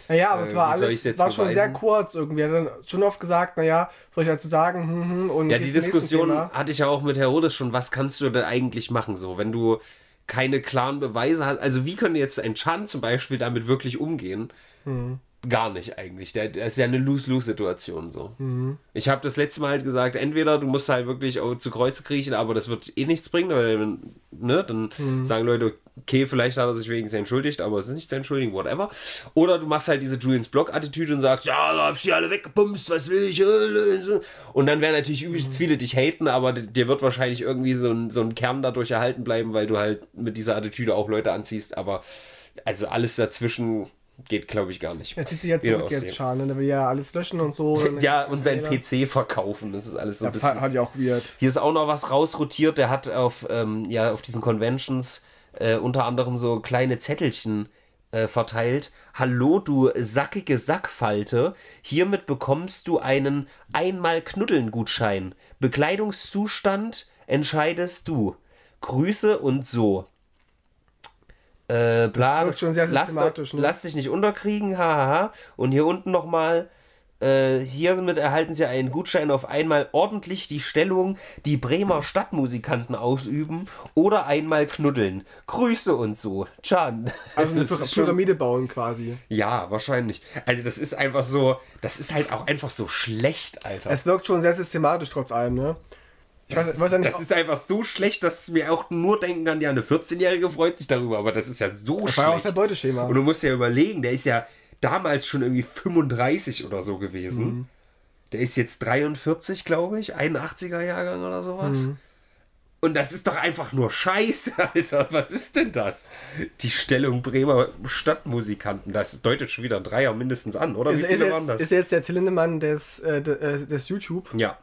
Naja, aber Äh, es war alles, war schon sehr beweisen? kurz irgendwie. Er hat dann schon oft gesagt, naja, soll ich dazu sagen, hm, hm, und Ja, die Diskussion hatte ich ja auch mit Herodes schon. Was kannst du denn eigentlich machen, so, wenn du keine klaren Beweise hast? Also, wie könnte jetzt ein Chan zum Beispiel damit wirklich umgehen? Hm. Gar nicht eigentlich. Der ist ja eine Lose-Lose-Situation so. Hm. Ich habe das letzte Mal halt gesagt, entweder du musst halt wirklich zu Kreuze kriechen, aber das wird eh nichts bringen, weil ne, dann Hm. sagen Leute, okay, vielleicht hat er sich wegen entschuldigt, aber es ist nicht zu entschuldigen, whatever. Oder du machst halt diese Julians Block-Attitüde und sagst, ja, da hab ich die alle weggepumst, was will ich? äh. Und dann werden natürlich Hm. übelst viele dich haten, aber dir wird wahrscheinlich irgendwie so ein, so ein Kern dadurch erhalten bleiben, weil du halt mit dieser Attitüde auch Leute anziehst, aber also alles dazwischen geht, glaube ich, gar nicht. Er zieht sich ja Wieder zurück jetzt, aussehen. Schal, ne? Der will ja alles löschen und so. *laughs* Ja, und sein. PC verkaufen, das ist alles so ein bisschen. hat ja auch weird. Hier ist auch noch was rausrotiert. Der hat auf, ähm, ja, auf diesen Conventions äh, unter anderem so kleine Zettelchen äh, verteilt. Hallo, du sackige Sackfalte. Hiermit bekommst du einen Einmal-Knuddeln-Gutschein. Bekleidungszustand entscheidest du. Grüße und so. Äh, bla, wirkt schon sehr lass, systematisch, ne? lass dich nicht unterkriegen, hahaha. Und hier unten nochmal, äh, hiermit erhalten Sie einen Gutschein auf einmal ordentlich die Stellung, die Bremer Stadtmusikanten ausüben oder einmal knuddeln. Grüße und so. Chan. Also eine *laughs* Das Pyramide bauen quasi. Ja, wahrscheinlich. Also das ist einfach so, das ist halt auch einfach so schlecht, Alter. Es wirkt schon sehr systematisch trotz allem, ne? Ich weiß, das, weiß ja nicht, das ist einfach so schlecht, dass mir auch nur denken kann, ja, eine 14-Jährige freut sich darüber, aber das ist ja so das war ja auch schlecht. sein Beuteschema. Und du musst ja überlegen, der ist ja damals schon irgendwie 35 oder so gewesen. Mhm. Der ist jetzt 43, glaube ich, 81er Jahrgang oder sowas. Mhm. Und das ist doch einfach nur Scheiße, *laughs* Alter. Was ist denn das? Die Stellung Bremer Stadtmusikanten, das deutet schon wieder ein Dreier mindestens an, oder? ist, Wie ist, waren jetzt, das? ist jetzt der Till Lindemann des, äh, äh, des YouTube. Ja.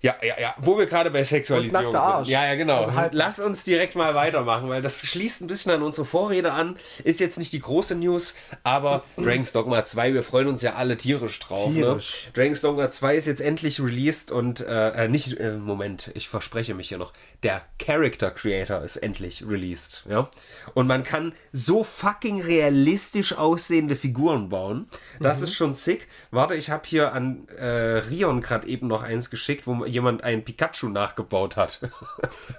Ja, ja, ja. Wo wir gerade bei Sexualisierung sind. Ja, ja, genau. Also halt- Lass uns direkt mal weitermachen, weil das schließt ein bisschen an unsere Vorrede an. Ist jetzt nicht die große News, aber *clears throat* Dragon's Dogma 2, wir freuen uns ja alle tierisch drauf. Tierisch. Ne? Dragon's Dogma 2 ist jetzt endlich released und, äh, äh, nicht, äh, Moment, ich verspreche mich hier noch. Der Character Creator ist endlich released, ja. Und man kann so fucking realistisch aussehende Figuren bauen. Das ist schon sick. Warte, ich habe hier an äh, Rion gerade eben noch eins geschickt, wo jemand einen Pikachu nachgebaut hat.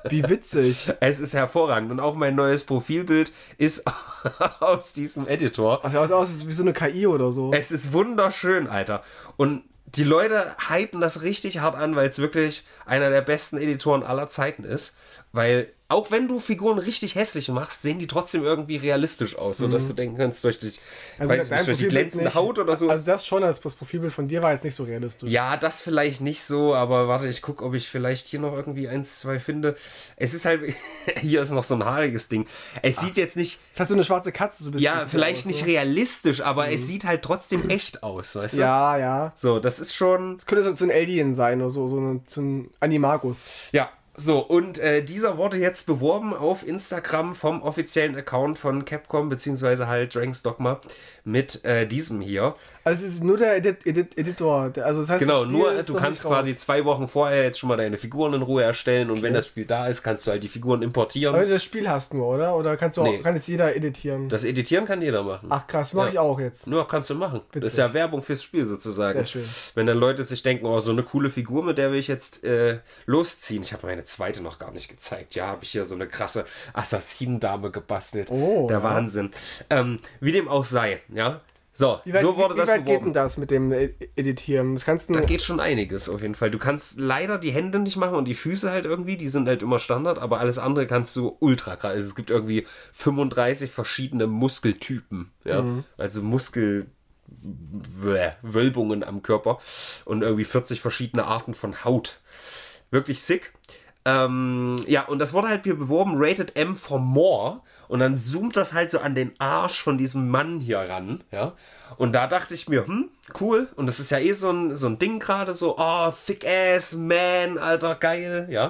Wie witzig. *laughs* es ist hervorragend. Und auch mein neues Profilbild ist *laughs* aus diesem Editor. Also aus, aus wie so eine KI oder so. Es ist wunderschön, Alter. Und die Leute hypen das richtig hart an, weil es wirklich einer der besten Editoren aller Zeiten ist. Weil auch wenn du Figuren richtig hässlich machst, sehen die trotzdem irgendwie realistisch aus, sodass du denken kannst, durch die, Mhm. Gut, weiß nicht, durch die glänzende nicht. Haut oder so. Also das schon, als das Profilbild von dir war jetzt nicht so realistisch. Ja, das vielleicht nicht so, aber warte, ich gucke, ob ich vielleicht hier noch irgendwie eins, zwei finde. Es ist halt, *laughs* hier ist noch so ein haariges Ding. Es sieht jetzt nicht, Es hat so eine schwarze Katze so ein bisschen. ja, vielleicht aus, nicht ne? realistisch, aber es sieht halt trotzdem echt aus, weißt du? Ja, ja. So, das ist schon, Es könnte so, so ein Alien sein oder so, so, ein, so ein Animagus. ja. So, und äh, dieser wurde jetzt beworben auf Instagram vom offiziellen Account von Capcom, beziehungsweise halt Dragon's Dogma, mit äh, diesem hier. Also es ist nur der Edit Edit Editor. Also das heißt, Genau, das nur du kannst nicht raus. quasi zwei Wochen vorher jetzt schon mal deine Figuren in Ruhe erstellen und wenn das Spiel da ist, kannst du halt die Figuren importieren. Aber du das Spiel hast nur, oder? Oder kannst du auch, Nee. kann jetzt jeder editieren? Das Editieren kann jeder machen. Ach krass, mache Ja. ich auch jetzt. Nur kannst du machen. Das ist Witzig. ja Werbung fürs Spiel sozusagen. Sehr schön. Wenn dann Leute sich denken, oh, so eine coole Figur, mit der will ich jetzt äh, losziehen. Ich habe meine zweite noch gar nicht gezeigt. Ja, habe ich hier so eine krasse Assassinendame gebastelt. Oh, Der ja. Wahnsinn. Ähm, wie dem auch sei, ja. So, weit, so wurde wie, wie das weit geht denn das mit dem E- Editieren? Das kannst du. Da geht schon einiges auf jeden Fall. Du kannst leider die Hände nicht machen und die Füße halt irgendwie, die sind halt immer Standard, aber alles andere kannst du ultra krass. Also es gibt irgendwie 35 verschiedene Muskeltypen, ja. Mhm. Also Muskel Wölbungen am Körper und irgendwie 40 verschiedene Arten von Haut. Wirklich sick. Ähm, ja, und das wurde halt hier beworben, Rated M for More. Und dann zoomt das halt so an den Arsch von diesem Mann hier ran, ja. Und da dachte ich mir, hm, cool. Und das ist ja eh so ein, so ein Ding gerade, so, oh, thick ass man, alter, geil, ja.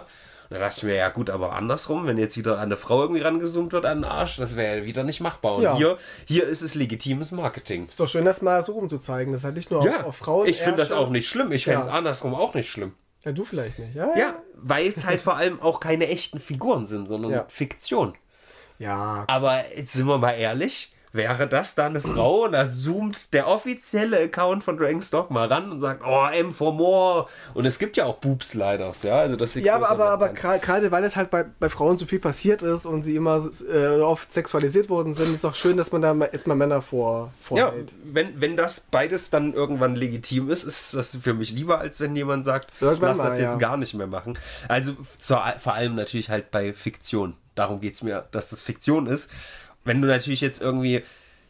Und da dachte ich mir, ja gut, aber andersrum, wenn jetzt wieder an eine Frau irgendwie rangezoomt wird an den Arsch, das wäre ja wieder nicht machbar. Und Ja. hier, hier ist es legitimes Marketing. ist doch schön, das mal so rumzuzeigen. Das ist halt nicht nur auf, auf Frauen. ich finde das auch nicht schlimm. Ich fände es Ja. andersrum auch nicht schlimm. Ja, du vielleicht nicht. Ja, Ja, weil es halt vor allem auch keine echten Figuren sind, sondern Ja. Fiktion. Ja. Aber jetzt sind wir mal ehrlich, wäre das da eine Frau und da zoomt der offizielle Account von Dragon's Dogma ran und sagt, oh, M for more. Und es gibt ja auch Boobs leider, ja, also das Ja, aber, aber, gerade weil es halt bei, bei Frauen so viel passiert ist und sie immer äh, oft sexualisiert worden sind, ist es auch schön, dass man da mal- jetzt mal Männer vor, Ja, vorhält. wenn, wenn das beides dann irgendwann legitim ist, ist das für mich lieber, als wenn jemand sagt, Irgendwann lass mal, das jetzt ja. gar nicht mehr machen. Also zur, vor allem natürlich halt bei Fiktion. Darum geht es mir, dass das Fiktion ist. Wenn du natürlich jetzt irgendwie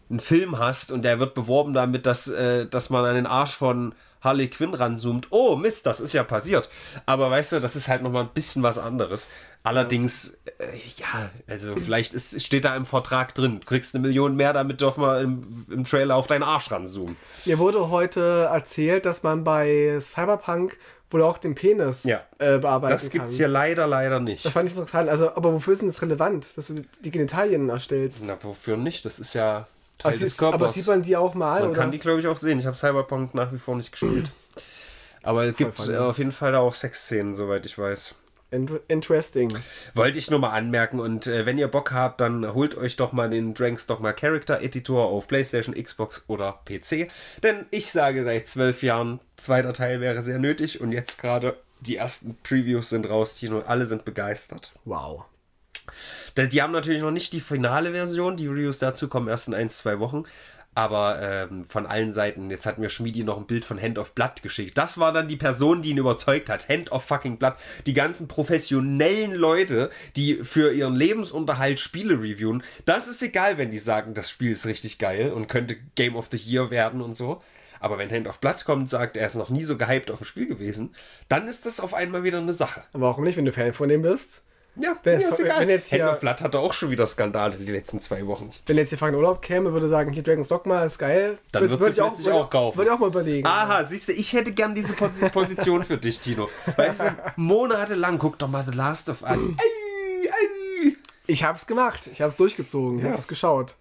einen Film hast und der wird beworben damit, dass, äh, dass man an den Arsch von Harley Quinn ranzoomt. Oh Mist, das ist ja passiert. Aber weißt du, das ist halt nochmal ein bisschen was anderes. Allerdings, äh, ja, also vielleicht ist, steht da im Vertrag drin, du kriegst eine Million mehr, damit dürfen wir im, im Trailer auf deinen Arsch ranzoomen. Mir wurde heute erzählt, dass man bei Cyberpunk wohl auch den Penis Ja. äh, bearbeiten Das gibt's kann. hier leider, leider nicht. Das fand ich interessant. Also, aber wofür ist denn das relevant, dass du die- Genitalien erstellst? Na, wofür nicht? Das ist ja Teil Aber, des sieht, Körpers. aber sieht man die auch mal? Man oder? kann die, glaube ich, auch sehen. Ich habe Cyberpunk nach wie vor nicht gespielt. *clears throat* Aber es gibt äh, auf jeden Fall da auch Sexszenen, soweit ich weiß. In- Interesting. Wollte ich nur mal anmerken und äh, wenn ihr Bock habt, dann holt euch doch mal den Dranks Dogma Character Editor auf PlayStation, Xbox oder PC. Denn ich sage seit zwölf Jahren, zweiter Teil wäre sehr nötig und jetzt gerade die ersten Previews sind raus, Tino, alle sind begeistert. Wow. Die haben natürlich noch nicht die finale Version, die Reviews dazu kommen erst in ein, zwei Wochen. Aber ähm, von allen Seiten, jetzt hat mir Schmiedi noch ein Bild von Hand of Blood geschickt. Das war dann die Person, die ihn überzeugt hat. Hand of fucking Blood. Die ganzen professionellen Leute, die für ihren Lebensunterhalt Spiele reviewen. Das ist egal, wenn die sagen, das Spiel ist richtig geil und könnte Game of the Year werden und so. Aber wenn Hand of Blood kommt und sagt, er ist noch nie so gehypt auf ein Spiel gewesen, dann ist das auf einmal wieder eine Sache. Warum nicht, wenn du Fan von dem bist? Ja, Wenn mir jetzt- ist egal. wenn jetzt hier- Hand of Blood hatte auch schon wieder Skandale die letzten zwei Wochen. Wenn jetzt hier fucking Urlaub käme, würde sagen, hier Dragon's Dogma ist geil. Dann Würd- würdest würd ich plötzlich würd auch kaufen. Würde ich auch mal überlegen. Aha, siehst du, ich hätte gern diese Pos- *laughs* Position für dich, Tino. Weißt du, monatelang, guck doch mal The Last of Us. Ei, ei. Ich hab's gemacht. Ich hab's durchgezogen. Ich Ja. hab's geschaut.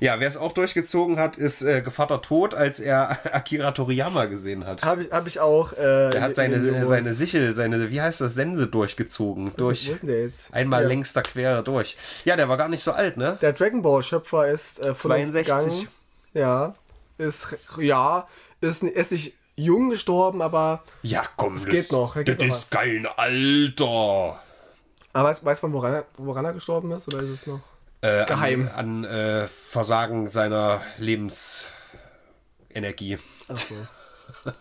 Ja, wer es auch durchgezogen hat, ist äh, Gevatter Tot, als er *laughs* Akira Toriyama gesehen hat. Habe ich, hab ich auch. Äh, Er hat seine, seine Sichel, seine, wie heißt das, Sense durchgezogen. Wo Durch ist denn der jetzt? einmal ja. längster quer durch. Ja, der war gar nicht so alt, ne? Der Dragon Ball Schöpfer ist äh, von uns 62. gegangen. Ja. Ist, ja, ist, ist nicht jung gestorben, aber, Ja, komm, das geht noch, da geht das noch ist kein Alter. aber weiß, weiß man, woran woran er gestorben ist? Oder ist es noch? Äh, Geheim. An, an äh, Versagen seiner Lebensenergie. Achso.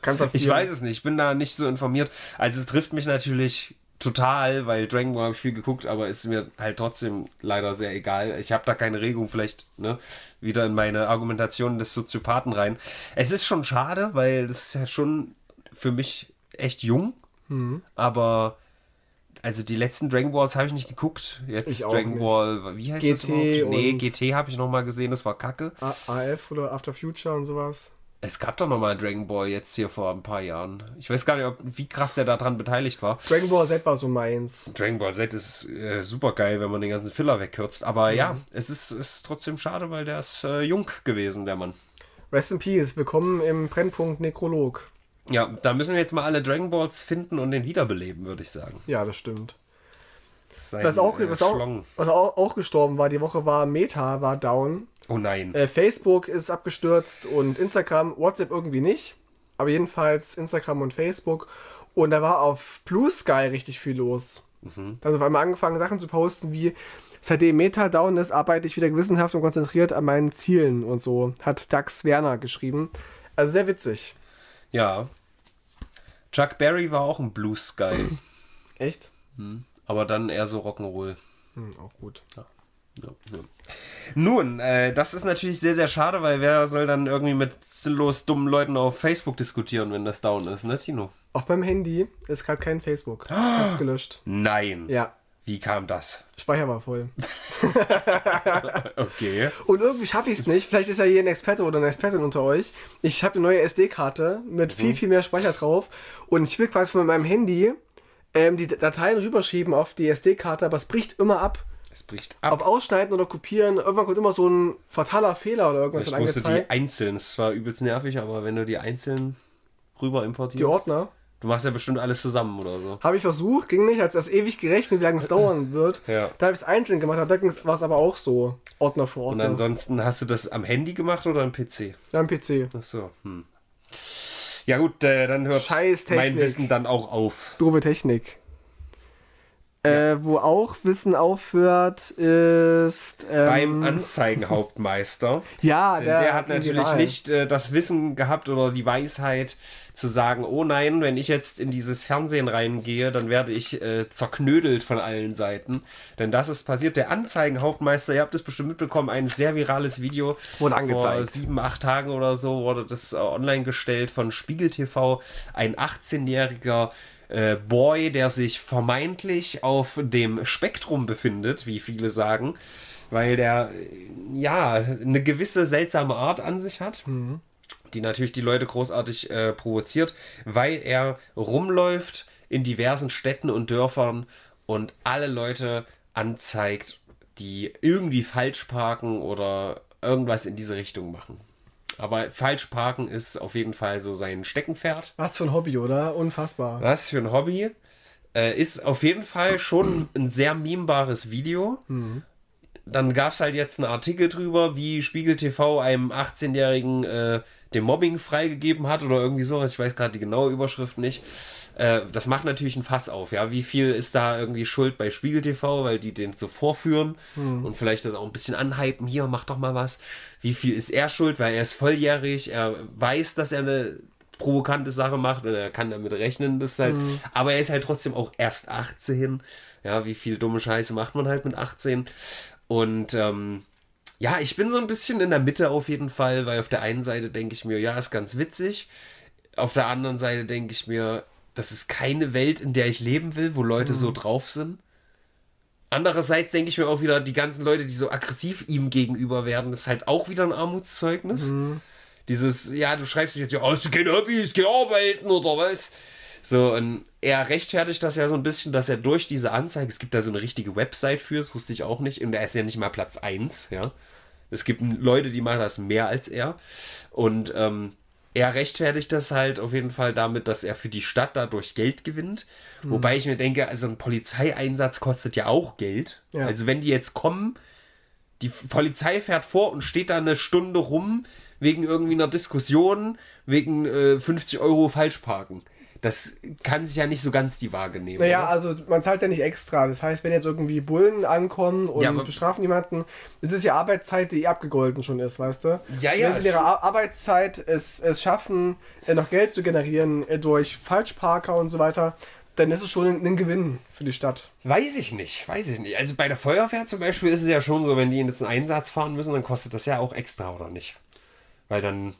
Kann *laughs* passieren. Ich weiß es nicht, ich bin da nicht so informiert. Also es trifft mich natürlich total, weil Dragon Ball habe ich viel geguckt, aber ist mir halt trotzdem leider sehr egal. Ich habe da keine Regung, vielleicht ne, wieder in meine Argumentation des Soziopathen rein. Es ist schon schade, weil das ist ja schon für mich echt jung, Mhm. aber also die letzten Dragon Balls habe ich nicht geguckt. Jetzt Ich Dragon nicht. Ball, wie heißt das GT überhaupt? Nee, GT habe ich noch mal gesehen, das war kacke. A AF oder After Future und sowas. Es gab doch noch mal Dragon Ball jetzt hier vor ein paar Jahren. Ich weiß gar nicht, ob, wie krass der daran beteiligt war. Dragon Ball Z war so meins. Dragon Ball Z ist äh, super geil, wenn man den ganzen Filler wegkürzt. Aber ja, es ist, ist trotzdem schade, weil der ist äh, jung gewesen, der Mann. Rest in Peace. Willkommen im Brennpunkt Nekrolog. Ja, da müssen wir jetzt mal alle Dragon Balls finden und den wiederbeleben, würde ich sagen. Ja, das stimmt. Sein, Was auch, äh, was, auch, was auch, auch gestorben war, die Woche war Meta, war down. Oh nein. Äh, Facebook ist abgestürzt und Instagram, WhatsApp irgendwie nicht. Aber jedenfalls Instagram und Facebook. Und da war auf Blue Sky richtig viel los. Mhm. Da haben sie auf einmal angefangen, Sachen zu posten wie, seitdem Meta down ist, arbeite ich wieder gewissenhaft und konzentriert an meinen Zielen und so. Hat Dax Werner geschrieben. Also sehr witzig. Ja. Chuck Berry war auch ein Blue Sky. Echt? aber dann eher so Rock'n'Roll. Hm, auch gut. Ja, ja. Nun, äh, das ist natürlich sehr, sehr schade, weil wer soll dann irgendwie mit sinnlos dummen Leuten auf Facebook diskutieren, wenn das down ist, ne, Tino? Auf meinem Handy ist gerade kein Facebook. Ich hab's *gasps* gelöscht. Nein. Ja, Wie kam das? Speicher war voll. *laughs* Okay. Und irgendwie schaffe ich es nicht. Vielleicht ist ja hier ein Experte oder eine Expertin unter euch. Ich habe eine neue SD-Karte mit viel, viel mehr Speicher drauf. Und ich will quasi von meinem Handy ähm, die Dateien rüberschieben auf die SD-Karte, aber es bricht immer ab. Es bricht Ob ab. ausschneiden oder kopieren, irgendwann kommt immer so ein fataler Fehler oder irgendwas Ich musste die einzeln, es war übelst nervig, aber wenn du die einzeln rüber importierst. Die Ordner. Du machst ja bestimmt alles zusammen oder so. Habe ich versucht, ging nicht, hat das ewig gerechnet, wie lange es *clears throat* dauern wird. Ja. Da habe ich es einzeln gemacht, da war es aber auch so. Ordner für Und Ordner. ansonsten hast du das am Handy gemacht oder am PC? Ja, am PC. Ach so. Hm. Ja gut, äh, dann hört mein. Wissen dann auch auf. Doofe Technik. Äh, wo auch Wissen aufhört, ist. Ähm, Beim Anzeigenhauptmeister. *laughs* ja, Denn der, hat ging natürlich nicht äh, das Wissen gehabt oder die Weisheit zu sagen, oh nein, wenn ich jetzt in dieses Fernsehen reingehe, dann werde ich äh, zerknödelt von allen Seiten. Denn das ist passiert. Der Anzeigenhauptmeister, ihr habt es bestimmt mitbekommen, ein sehr virales Video. Wurde Vor angezeigt. sieben, acht Tagen oder so wurde das äh, online gestellt von Spiegel TV. Ein 18-jähriger äh, Boy, der sich vermeintlich auf dem Spektrum befindet, wie viele sagen, weil der äh, ja eine gewisse seltsame Art an sich hat. Die natürlich die Leute großartig äh, provoziert, weil er rumläuft in diversen Städten und Dörfern und alle Leute anzeigt, die irgendwie falsch parken oder irgendwas in diese Richtung machen. Aber falsch parken ist auf jeden Fall so sein Steckenpferd. Was für ein Hobby, oder? Unfassbar. Was für ein Hobby. Äh, ist auf jeden Fall schon ein sehr memebares Video. Dann gab es halt jetzt einen Artikel drüber, wie Spiegel TV einem 18-Jährigen äh, dem Mobbing freigegeben hat oder irgendwie sowas. Ich weiß gerade die genaue Überschrift nicht. Äh, das macht natürlich ein Fass auf, ja. Wie viel ist da irgendwie Schuld bei Spiegel TV, weil die den so vorführen und vielleicht das auch ein bisschen anhypen. Hier, mach doch mal was. Wie viel ist er schuld, weil er ist volljährig, er weiß, dass er eine provokante Sache macht und er kann damit rechnen, das halt, aber er ist halt trotzdem auch erst 18. Ja, wie viel dumme Scheiße macht man halt mit 18? Und ähm, ja, ich bin so ein bisschen in der Mitte auf jeden Fall, weil auf der einen Seite denke ich mir, ja, ist ganz witzig. Auf der anderen Seite denke ich mir, das ist keine Welt, in der ich leben will, wo Leute so drauf sind. Andererseits denke ich mir auch wieder, die ganzen Leute, die so aggressiv ihm gegenüber werden, ist halt auch wieder ein Armutszeugnis. Dieses, ja, du schreibst dich jetzt, ja, hast du keine Hobbys, geh arbeiten oder was? So, und er rechtfertigt das ja so ein bisschen, dass er durch diese Anzeige, es gibt da so eine richtige Website für, das wusste ich auch nicht, und er ist ja nicht mal Platz 1, ja. Es gibt Leute, die machen das mehr als er. Und ähm, er rechtfertigt das halt auf jeden Fall damit, dass er für die Stadt dadurch Geld gewinnt. Wobei ich mir denke, also ein Polizeieinsatz kostet ja auch Geld. Ja. Also wenn die jetzt kommen, die Polizei fährt vor und steht da eine Stunde rum wegen irgendwie einer Diskussion, wegen äh, 50 Euro Falschparken. Das kann sich ja nicht so ganz die Waage nehmen. Naja, oder? also man zahlt ja nicht extra. Das heißt, wenn jetzt irgendwie Bullen ankommen und Ja, bestrafen jemanden, das ist ja Arbeitszeit, die eh abgegolten schon ist, weißt du? Ja, ja, Wenn sie in ihrer Ar- Arbeitszeit es, es schaffen, äh, noch Geld zu generieren äh, durch Falschparker und so weiter, dann ist es schon ein, ein Gewinn für die Stadt. Weiß ich nicht, weiß ich nicht. Also bei der Feuerwehr zum Beispiel ist es ja schon so, wenn die jetzt einen Einsatz fahren müssen, dann kostet das ja auch extra, oder nicht? Weil dann,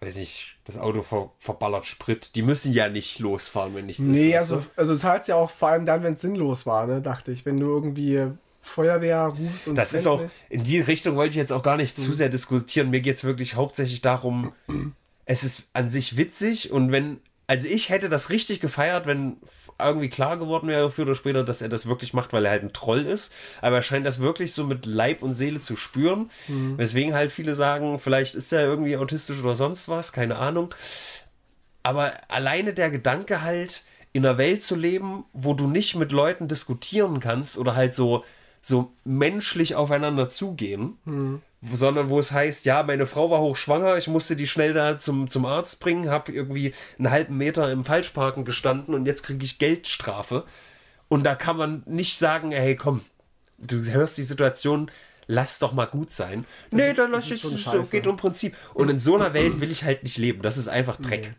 weiß ich, das Auto ver verballert Sprit. Die müssen ja nicht losfahren, wenn nichts Nee, ist. also, weißt also du zahlst ja auch vor allem dann, wenn es sinnlos war, ne, dachte ich. Wenn du irgendwie Feuerwehr rufst und Das ist auch, nicht. in die Richtung wollte ich jetzt auch gar nicht Mhm. zu sehr diskutieren. Mir geht es wirklich hauptsächlich darum, es ist an sich witzig und wenn, also ich hätte das richtig gefeiert, wenn irgendwie klar geworden wäre, früher oder später, dass er das wirklich macht, weil er halt ein Troll ist. Aber er scheint das wirklich so mit Leib und Seele zu spüren. Mhm. Weswegen halt viele sagen, vielleicht ist er irgendwie autistisch oder sonst was, keine Ahnung. Aber alleine der Gedanke halt, in einer Welt zu leben, wo du nicht mit Leuten diskutieren kannst oder halt so, so menschlich aufeinander zugehen, wo- sondern wo es heißt, ja, meine Frau war hochschwanger, ich musste die schnell da zum, zum Arzt bringen, habe irgendwie einen halben Meter im Falschparken gestanden und jetzt kriege ich Geldstrafe. Und da kann man nicht sagen, hey, komm, du hörst die Situation, lass doch mal gut sein. Nee, dann lass ich es so, geht um Prinzip. Und in so einer Welt will ich halt nicht leben. Das ist einfach Dreck.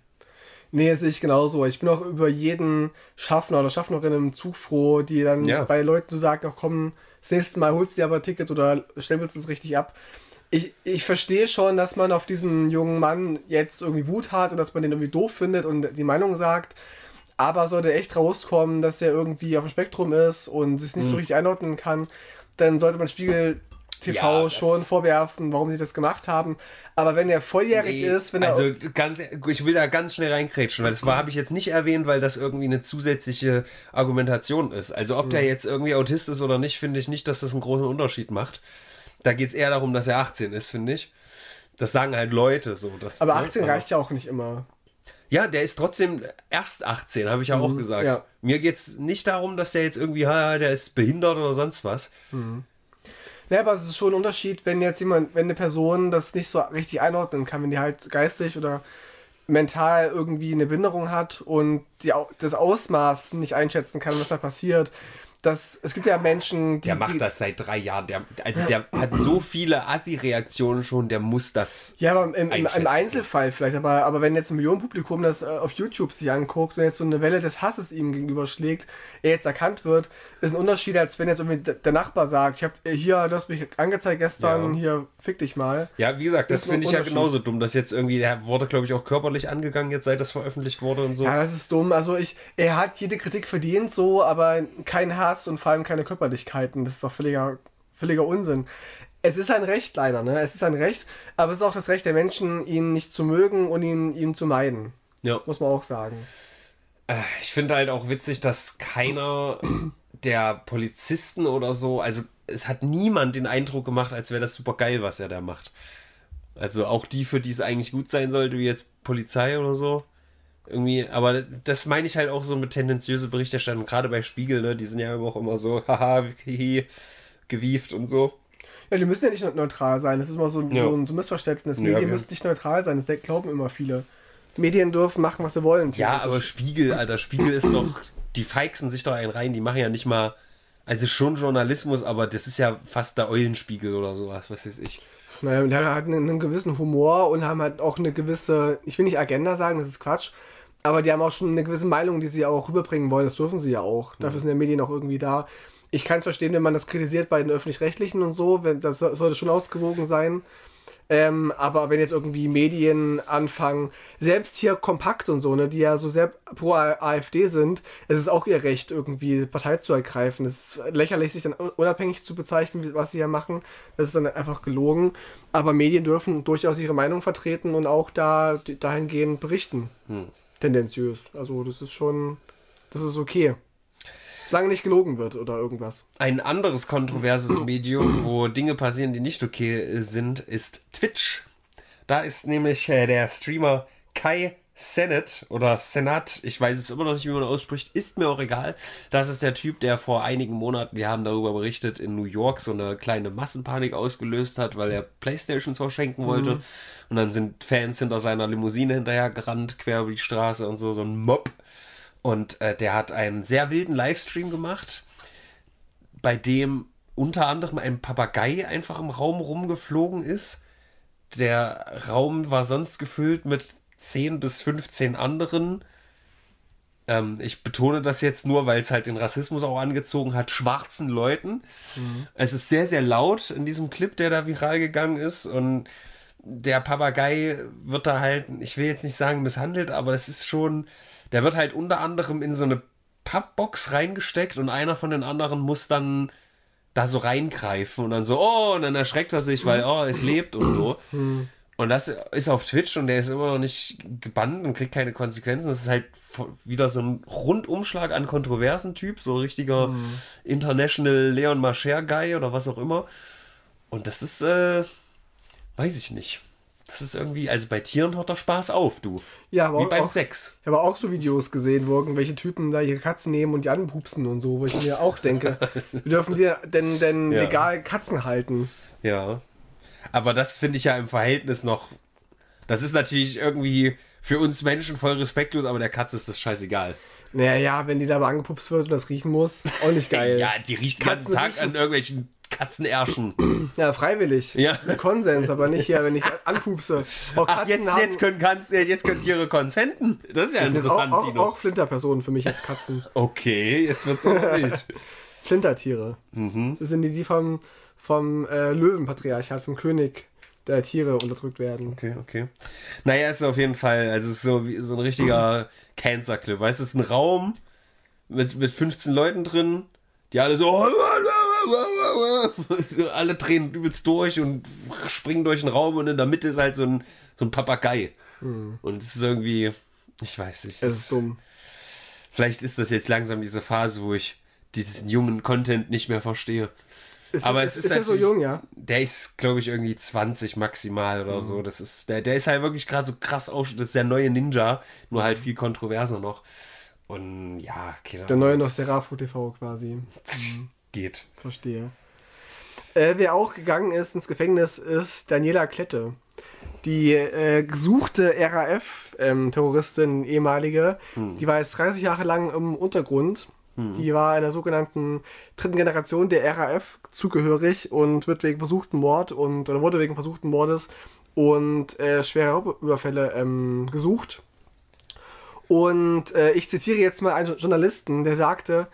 Nee, das sehe ich genauso. Ich bin auch über jeden Schaffner oder Schaffnerin im Zug froh, die dann Ja. bei Leuten so sagen, ach komm, das nächste Mal holst du dir aber ein Ticket oder stempelst es richtig ab. Ich, ich verstehe schon, dass man auf diesen jungen Mann jetzt irgendwie Wut hat und dass man den irgendwie doof findet und die Meinung sagt. Aber sollte echt rauskommen, dass er irgendwie auf dem Spektrum ist und sich nicht so richtig einordnen kann, dann sollte man Spiegel TV. Ja, schon vorwerfen, warum sie das gemacht haben. Aber wenn er volljährig Nee, ist, wenn er also ganz, ich will da ganz schnell reinkrätschen, weil das habe ich jetzt nicht erwähnt, weil das irgendwie eine zusätzliche Argumentation ist. Also ob Mhm. der jetzt irgendwie Autist ist oder nicht, finde ich nicht, dass das einen großen Unterschied macht. Da geht es eher darum, dass er 18 ist, finde ich. Das sagen halt Leute so. Dass, aber ne, 18 reicht ja auch nicht immer. Ja, der ist trotzdem erst 18, habe ich ja auch gesagt. Mhm, ja. Mir geht es nicht darum, dass der jetzt irgendwie, ha, der ist behindert oder sonst was. Ja, aber es ist schon ein Unterschied, wenn jetzt jemand, wenn eine Person das nicht so richtig einordnen kann, wenn die halt geistig oder mental irgendwie eine Behinderung hat und die, das Ausmaß nicht einschätzen kann, was da passiert. Das, es gibt ja Menschen, die. Der macht die, das seit drei Jahren. Der, also der hat so viele Assi-Reaktionen schon, der muss das. Ja, aber im, im, im Einzelfall vielleicht, aber, aber wenn jetzt ein Millionenpublikum das äh, auf YouTube sich anguckt und jetzt so eine Welle des Hasses ihm gegenüberschlägt, er jetzt erkannt wird, ist ein Unterschied, als wenn jetzt irgendwie der Nachbar sagt, ich hab äh, hier, du hast mich angezeigt gestern, Ja. hier, fick dich mal. Ja, wie gesagt, das ein finde ich ja genauso dumm, dass jetzt irgendwie, der wurde, glaube ich, auch körperlich angegangen, jetzt seit das veröffentlicht wurde und so. Ja, das ist dumm. Also ich, er hat jede Kritik verdient, so, aber kein Hass und vor allem keine Körperlichkeiten. Das ist doch völliger, völliger Unsinn. Es ist ein Recht leider, ne? Es ist ein Recht, aber es ist auch das Recht der Menschen, ihn nicht zu mögen und ihn, ihn zu meiden. Ja. Muss man auch sagen. Ich finde halt auch witzig, dass keiner *clears throat* der Polizisten oder so, also es hat niemand den Eindruck gemacht, als wäre das super geil, was er da macht. Also auch die, für die es eigentlich gut sein sollte, wie jetzt Polizei oder so, Irgendwie, aber das meine ich halt auch so mit tendenziöse Berichterstattung, gerade bei Spiegel, ne? Die sind ja auch immer so, haha, hihi, gewieft und so. Ja, die müssen ja nicht neutral sein. Das ist immer so, ein- Ja. so, ein, so ein Missverständnis. Ja, Medien wir- müssen nicht neutral sein. Das glauben immer viele. Medien dürfen machen, was sie wollen. Ja, aber. Spiegel, Alter, Spiegel ist doch, die feixen sich doch einen rein, die machen ja nicht mal, also schon Journalismus, aber das ist ja fast der Eulenspiegel oder sowas, was weiß ich. Naja, die haben halt einen, einen gewissen Humor und haben halt auch eine gewisse, ich will nicht Agenda sagen, das ist Quatsch, aber die haben auch schon eine gewisse Meinung, die sie auch rüberbringen wollen. Das dürfen sie ja auch. Dafür sind ja Medien auch irgendwie da. Ich kann es verstehen, wenn man das kritisiert bei den Öffentlich-Rechtlichen und so, das so- sollte schon ausgewogen sein. Ähm, aber wenn jetzt irgendwie Medien anfangen, selbst hier kompakt und so, ne, die ja so sehr pro AfD sind, es ist auch ihr Recht, irgendwie Partei zu ergreifen. Es ist lächerlich, sich dann unabhängig zu bezeichnen, was sie ja machen. Das ist dann einfach gelogen. Aber Medien dürfen durchaus ihre Meinung vertreten und auch da dahingehend berichten. Tendenziös. Also das ist schon, das ist okay. Solange nicht gelogen wird oder irgendwas. Ein anderes kontroverses *clears throat* Medium, wo Dinge passieren, die nicht okay äh, sind, ist Twitch. Da ist nämlich äh, der Streamer Kai Senat oder Senat, ich weiß es immer noch nicht, wie man ausspricht, ist mir auch egal. Das ist der Typ, der vor einigen Monaten, wir haben darüber berichtet, in New York so eine kleine Massenpanik ausgelöst hat, weil er Playstations verschenken wollte. Und dann sind Fans hinter seiner Limousine hinterher gerannt, quer über die Straße und so, so ein Mob. Und äh, der hat einen sehr wilden Livestream gemacht, bei dem unter anderem ein Papagei einfach im Raum rumgeflogen ist. Der Raum war sonst gefüllt mit 10 bis 15 anderen. Ähm, ich betone das jetzt nur, weil es halt den Rassismus auch angezogen hat, schwarzen Leuten. Es ist sehr, sehr laut in diesem Clip, der da viral gegangen ist. Und der Papagei wird da halt, ich will jetzt nicht sagen misshandelt, aber es ist schon, der wird halt unter anderem in so eine Pappbox reingesteckt und einer von den anderen muss dann da so reingreifen und dann so, oh, und dann erschreckt er sich, weil, oh, es lebt und so. Und das ist auf Twitch und der ist immer noch nicht gebannt und kriegt keine Konsequenzen. Das ist halt wieder so ein Rundumschlag an kontroversen Typ, so richtiger International Leon Mascher Guy oder was auch immer. Und das ist, äh, weiß ich nicht. Das ist irgendwie, also bei Tieren hört der Spaß auf, du. Ja, aber Wie auch, beim Sex. Ich habe auch so Videos gesehen, wo irgendwelche Typen da ihre Katzen nehmen und die anpupsen und so, wo ich mir auch denke, *laughs* wir dürfen die denn, denn Ja. legal Katzen halten. Ja. Aber das finde ich ja im Verhältnis noch. Das ist natürlich irgendwie für uns Menschen voll respektlos, aber der Katze ist das scheißegal. Naja, wenn die da mal angepupst wird und das riechen muss, auch nicht geil. Ja, die riecht den ganzen Tag riechen- an irgendwelchen Katzenärschen. Ja, freiwillig. Ja. Mit Konsens, aber nicht hier, wenn ich anpupse. Auch Ach, jetzt, haben- jetzt, können, kannst, äh, jetzt können Tiere konsenten. Das ist ja das ist auch, interessant, auch, auch Flinterpersonen für mich als Katzen. Okay, jetzt wird's aber wild. *laughs* Flintertiere. Mhm. Das sind die, die vom, vom äh, Löwenpatriarchat, vom König der Tiere unterdrückt werden. Okay, okay. Naja, es ist auf jeden Fall, also es ist so, wie, so ein richtiger *clears throat* Cancer-Clip. Weißt du, es ist ein Raum mit, mit 15 Leuten drin, die alle so, so *laughs* alle drehen übelst durch und springen durch den Raum und in der Mitte ist halt so ein, so ein Papagei. Und es ist irgendwie, ich weiß nicht. Es ist dumm. Vielleicht ist das jetzt langsam diese Phase, wo ich diesen jungen Content nicht mehr verstehe. Ist, Aber ist, es ist, ist er so jung, ja? Der ist, glaube ich, irgendwie 20 maximal oder Mhm. so. Das ist, der, der ist halt wirklich gerade so krass auf. Das ist der neue Ninja, nur halt viel kontroverser noch. Und ja, keine Der neue noch Serafo TV quasi. Geht. Verstehe. Äh, wer auch gegangen ist ins Gefängnis, ist Daniela Klette. Die äh, gesuchte RAF-Terroristin, ehemalige, die war jetzt 30 Jahre lang im Untergrund. Die war einer sogenannten dritten Generation der RAF zugehörig und wird wegen versuchten Mord und oder wurde wegen versuchten Mordes und äh, schwerer Raubüberfälle ähm, gesucht. Und äh, ich zitiere jetzt mal einen Journalisten, der sagte,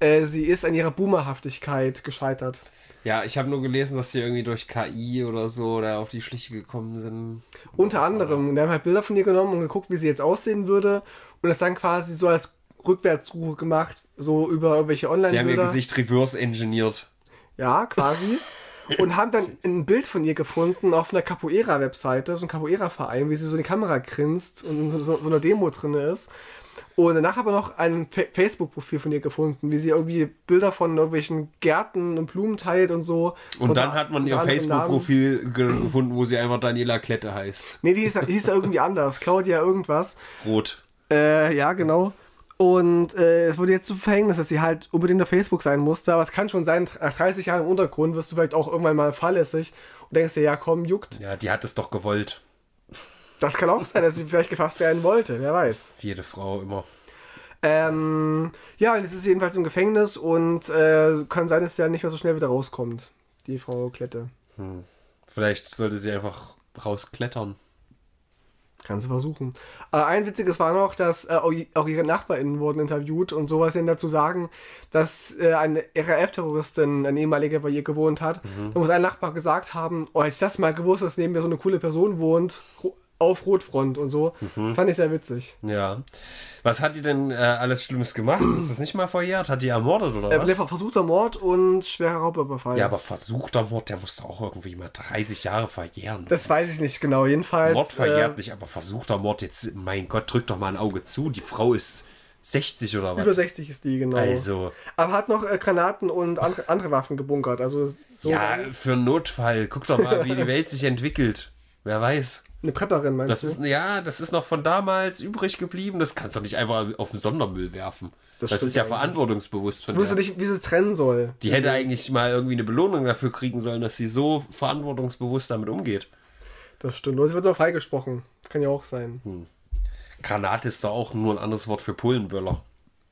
äh, sie ist an ihrer Boomerhaftigkeit gescheitert. Ja, ich habe nur gelesen, dass die irgendwie durch KI oder so da auf die Schliche gekommen sind. Unter anderem. Und wir haben halt Bilder von ihr genommen und geguckt, wie sie jetzt aussehen würde. Und das dann quasi so als Rückwärtssuche gemacht, so über irgendwelche Sie haben ihr. Gesicht reverse engineert. Ja, quasi. und haben dann ein Bild von ihr gefunden auf einer Capoeira-Webseite, so ein Capoeira-Verein, wie sie so in die Kamera grinst und in so, so, so einer Demo drin ist. Und danach aber noch ein Fa- Facebook-Profil von ihr gefunden, wie sie irgendwie Bilder von irgendwelchen Gärten und Blumen teilt und so. Und Unter- dann hat man ihr. Facebook-Profil ge gefunden, wo sie einfach Daniela Klette heißt. Nee, die hieß, hieß ja irgendwie anders. Claudia irgendwas. Rot. Äh, ja, genau. Und äh, es wurde jetzt zu Verhängnis, dass sie halt unbedingt auf Facebook sein musste. Aber es kann schon sein, nach 30 Jahren im Untergrund wirst du vielleicht auch irgendwann mal fahrlässig und denkst dir, ja komm, juckt. Ja, die hat es doch gewollt. Das kann auch sein, dass sie vielleicht gefasst werden wollte, wer weiß. Jede Frau immer. Ähm, ja, und jetzt ist sie jedenfalls im Gefängnis und äh, kann sein, dass sie ja nicht mehr so schnell wieder rauskommt, die Frau Klette. Vielleicht sollte sie einfach rausklettern. Kannst du versuchen. Äh, ein witziges war noch, dass äh, auch ihre NachbarInnen wurden interviewt und sowas denn dazu sagen, dass äh, eine RAF-Terroristin, eine ehemalige, bei ihr gewohnt hat. Da muss ein Nachbar gesagt haben, oh, hätte ich das mal gewusst, dass neben mir so eine coole Person wohnt, auf Rotfront und so. Fand ich sehr witzig. Ja. Was hat die denn äh, alles Schlimmes gemacht? Ist das nicht mal verjährt? Hat die ermordet oder Äh, was? versuchter Mord und schwerer Raubüberfall. Ja, aber versuchter Mord, der muss doch auch irgendwie mal 30 Jahre verjähren. Das weiß ich nicht genau. Jedenfalls. Mord verjährt äh, nicht, aber versuchter Mord, jetzt, mein Gott, drück doch mal ein Auge zu. Die Frau ist 60 oder was? über 60 ist die, genau. Also, Aber hat noch äh, Granaten und andere, andere Waffen gebunkert. Also so ja, für Notfall. Guck doch mal, wie die *laughs* Welt sich entwickelt. Wer weiß. Eine Prepperin, meinst Das du? ist, ja, das ist noch von damals übrig geblieben. Das kannst du nicht einfach auf den Sondermüll werfen. Das Das, ist ja eigentlich. verantwortungsbewusst von wusste nicht, wie sie es trennen soll. Die hätte eigentlich mal irgendwie eine Belohnung dafür kriegen sollen, dass sie so verantwortungsbewusst damit umgeht. Das stimmt. Oder sie wird auch freigesprochen. Kann ja auch sein. Hm. Granate ist doch auch nur ein anderes Wort für Pullenböller.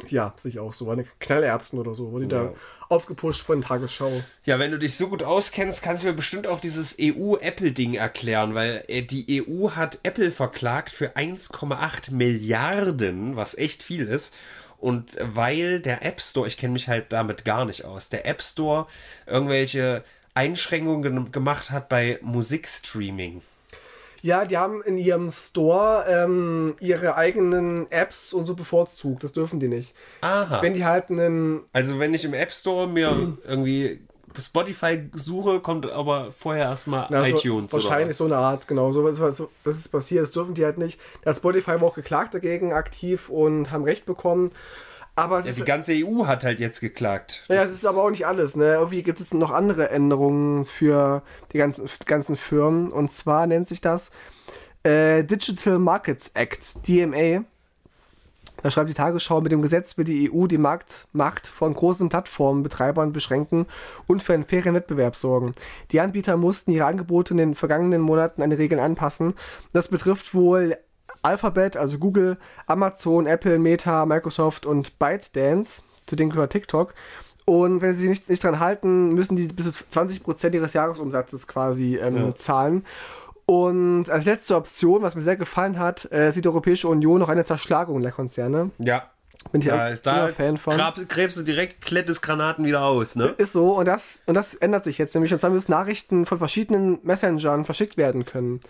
Ja, sich auch so. Eine Knallerbsen oder so. Wurde Ja. da aufgepusht von Tagesschau. Ja, wenn du dich so gut auskennst, kannst du mir bestimmt auch dieses EU-Apple-Ding erklären, weil äh, die EU hat Apple verklagt für 1,8 Milliarden, was echt viel ist. Und weil der App Store, ich kenne mich halt damit gar nicht aus, der App Store irgendwelche Einschränkungen gemacht hat bei Musikstreaming. Ja, die haben in ihrem Store ähm, ihre eigenen Apps und so bevorzugt. Das dürfen die nicht. Aha. Wenn die halt einen. also wenn ich im App Store mir irgendwie Spotify suche, kommt aber vorher erstmal na, so, iTunes wahrscheinlich oder so eine Art, genau. So, was, was, das ist passiert. Das dürfen die halt nicht. Da hat Spotify auch geklagt dagegen aktiv und haben Recht bekommen. Aber Ja, die ganze EU hat halt jetzt geklagt. Ja, es ist aber auch nicht alles. Ne? Irgendwie gibt es noch andere Änderungen für die ganzen, die ganzen Firmen. Und zwar nennt sich das äh, Digital Markets Act, DMA. Da schreibt die Tagesschau, mit dem Gesetz will die EU die Marktmacht von großen Plattformenbetreibern beschränken und für einen fairen Wettbewerb sorgen. Die Anbieter mussten ihre Angebote in den vergangenen Monaten an die Regeln anpassen. Das betrifft wohl Alphabet, also Google, Amazon, Apple, Meta, Microsoft und ByteDance. Zu denen gehört TikTok. Und wenn sie sich nicht, nicht dran halten, müssen die bis zu 20% ihres Jahresumsatzes quasi ähm, Ja. zahlen. Und als letzte Option, was mir sehr gefallen hat, äh, sieht die Europäische Union noch eine Zerschlagung der Konzerne. Ja. Bin ich Ja, auch da Fan von. gräbst du direkt Klettesgranaten wieder aus, ne? Ist so, und das, und das ändert sich jetzt nämlich. Und zwar müssen Nachrichten von verschiedenen Messengern verschickt werden können.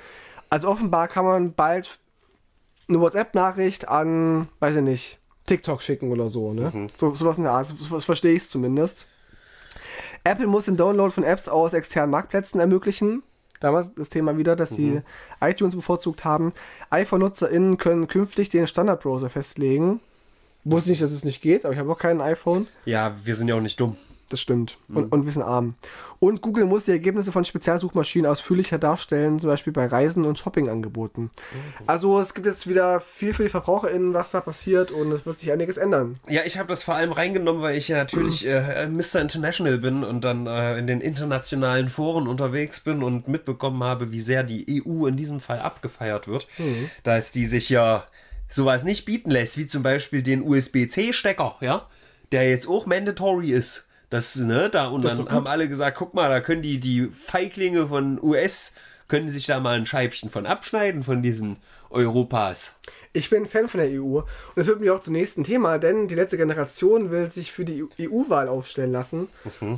Also offenbar kann man bald eine WhatsApp-Nachricht an, weiß ich nicht, TikTok schicken oder so, ne? Mhm. So, sowas in der Art, so, verstehe ich es zumindest. Apple muss den Download von Apps aus externen Marktplätzen ermöglichen. Damals das Thema wieder, dass sie iTunes bevorzugt haben. iPhone-NutzerInnen können künftig den Standardbrowser festlegen. Wusste nicht, dass es nicht geht, aber ich habe auch kein iPhone. Ja, wir sind ja auch nicht dumm. Das stimmt. Und, und wir sind arm. Und Google muss die Ergebnisse von Spezialsuchmaschinen ausführlicher darstellen, zum Beispiel bei Reisen und Shoppingangeboten. Also es gibt jetzt wieder viel für die VerbraucherInnen, was da passiert und es wird sich einiges ändern. Ja, ich habe das vor allem reingenommen, weil ich ja natürlich äh, Mr. International bin und dann äh, in den internationalen Foren unterwegs bin und mitbekommen habe, wie sehr die EU in diesem Fall abgefeiert wird. Da ist die sich ja sowas nicht bieten lässt, wie zum Beispiel den USB-C-Stecker, ja, der jetzt auch mandatory ist. Das, ne, da, und Das dann haben alle gesagt, guck mal, da können die, die Feiglinge von US, können sich da mal ein Scheibchen von abschneiden, von diesen Europas. Ich bin Fan von der EU und das führt mich auch zum nächsten Thema, denn die letzte Generation will sich für die EU-Wahl aufstellen lassen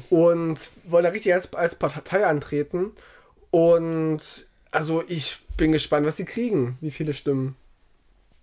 und wollen da richtig als, als Partei antreten. Und also ich bin gespannt, was sie kriegen, wie viele Stimmen.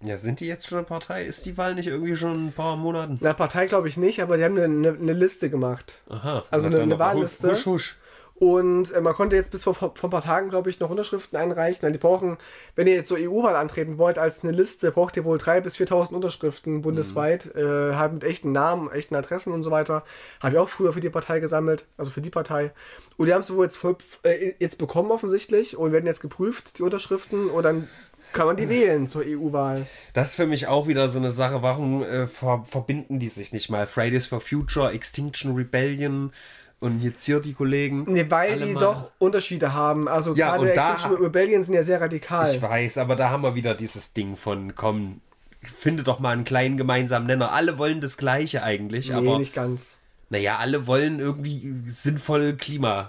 Ja, sind die jetzt schon eine Partei? Ist die Wahl nicht irgendwie schon ein paar Monaten? Na, Partei glaube ich nicht, aber die haben eine, eine, Liste gemacht. Aha. Also eine- eine Wahlliste. Husch, husch. Und äh, man konnte jetzt bis vor, vor ein paar Tagen, glaube ich, noch Unterschriften einreichen. Weil Die brauchen, wenn ihr jetzt so EU-Wahl antreten wollt, als eine Liste, braucht ihr wohl 3.000 bis 4.000 Unterschriften bundesweit. Äh, halt mit echten Namen, echten Adressen und so weiter. Habe ich auch früher für die Partei gesammelt, also für die Partei. Und die haben es wohl jetzt, voll, äh, jetzt bekommen offensichtlich und werden jetzt geprüft, die Unterschriften. Und dann kann man die wählen zur EU-Wahl. Das ist für mich auch wieder so eine Sache. Warum äh, ver verbinden die sich nicht mal? Fridays for Future, Extinction Rebellion und jetzt hier die Kollegen. Nee, weil die mal. doch Unterschiede haben. Also Ja, gerade Extinction Rebellion sind ja sehr radikal. Ich weiß, aber da haben wir wieder dieses Ding von, komm, finde doch mal einen kleinen gemeinsamen Nenner. Alle wollen das Gleiche eigentlich, nee, aber nicht ganz. naja, alle wollen irgendwie sinnvoll Klima.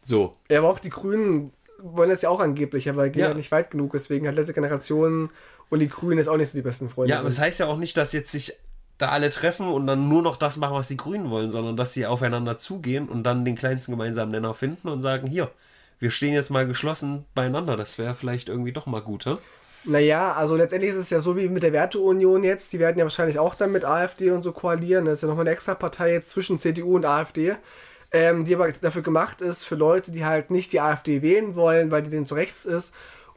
So. Ja, aber auch die Grünen wollen das ja auch angeblich, aber gehen Ja. ja. nicht weit genug. Deswegen hat letzte Generation und die Grünen jetzt auch nicht so die besten Freunde. Ja, aber es sind. heißt ja auch nicht, dass jetzt sich da alle treffen und dann nur noch das machen, was die Grünen wollen, sondern dass sie aufeinander zugehen und dann den kleinsten gemeinsamen Nenner finden und sagen, hier, wir stehen jetzt mal geschlossen beieinander. Das wäre vielleicht irgendwie doch mal gut, hä? Naja, also letztendlich ist es ja so wie mit der Werteunion jetzt. Die werden ja wahrscheinlich auch dann mit AfD und so koalieren. Das ist ja nochmal eine extra Partei jetzt zwischen CDU und AfD. Ähm, die aber dafür gemacht ist, für Leute, die halt nicht die AfD wählen wollen, weil die denen zu rechts ist.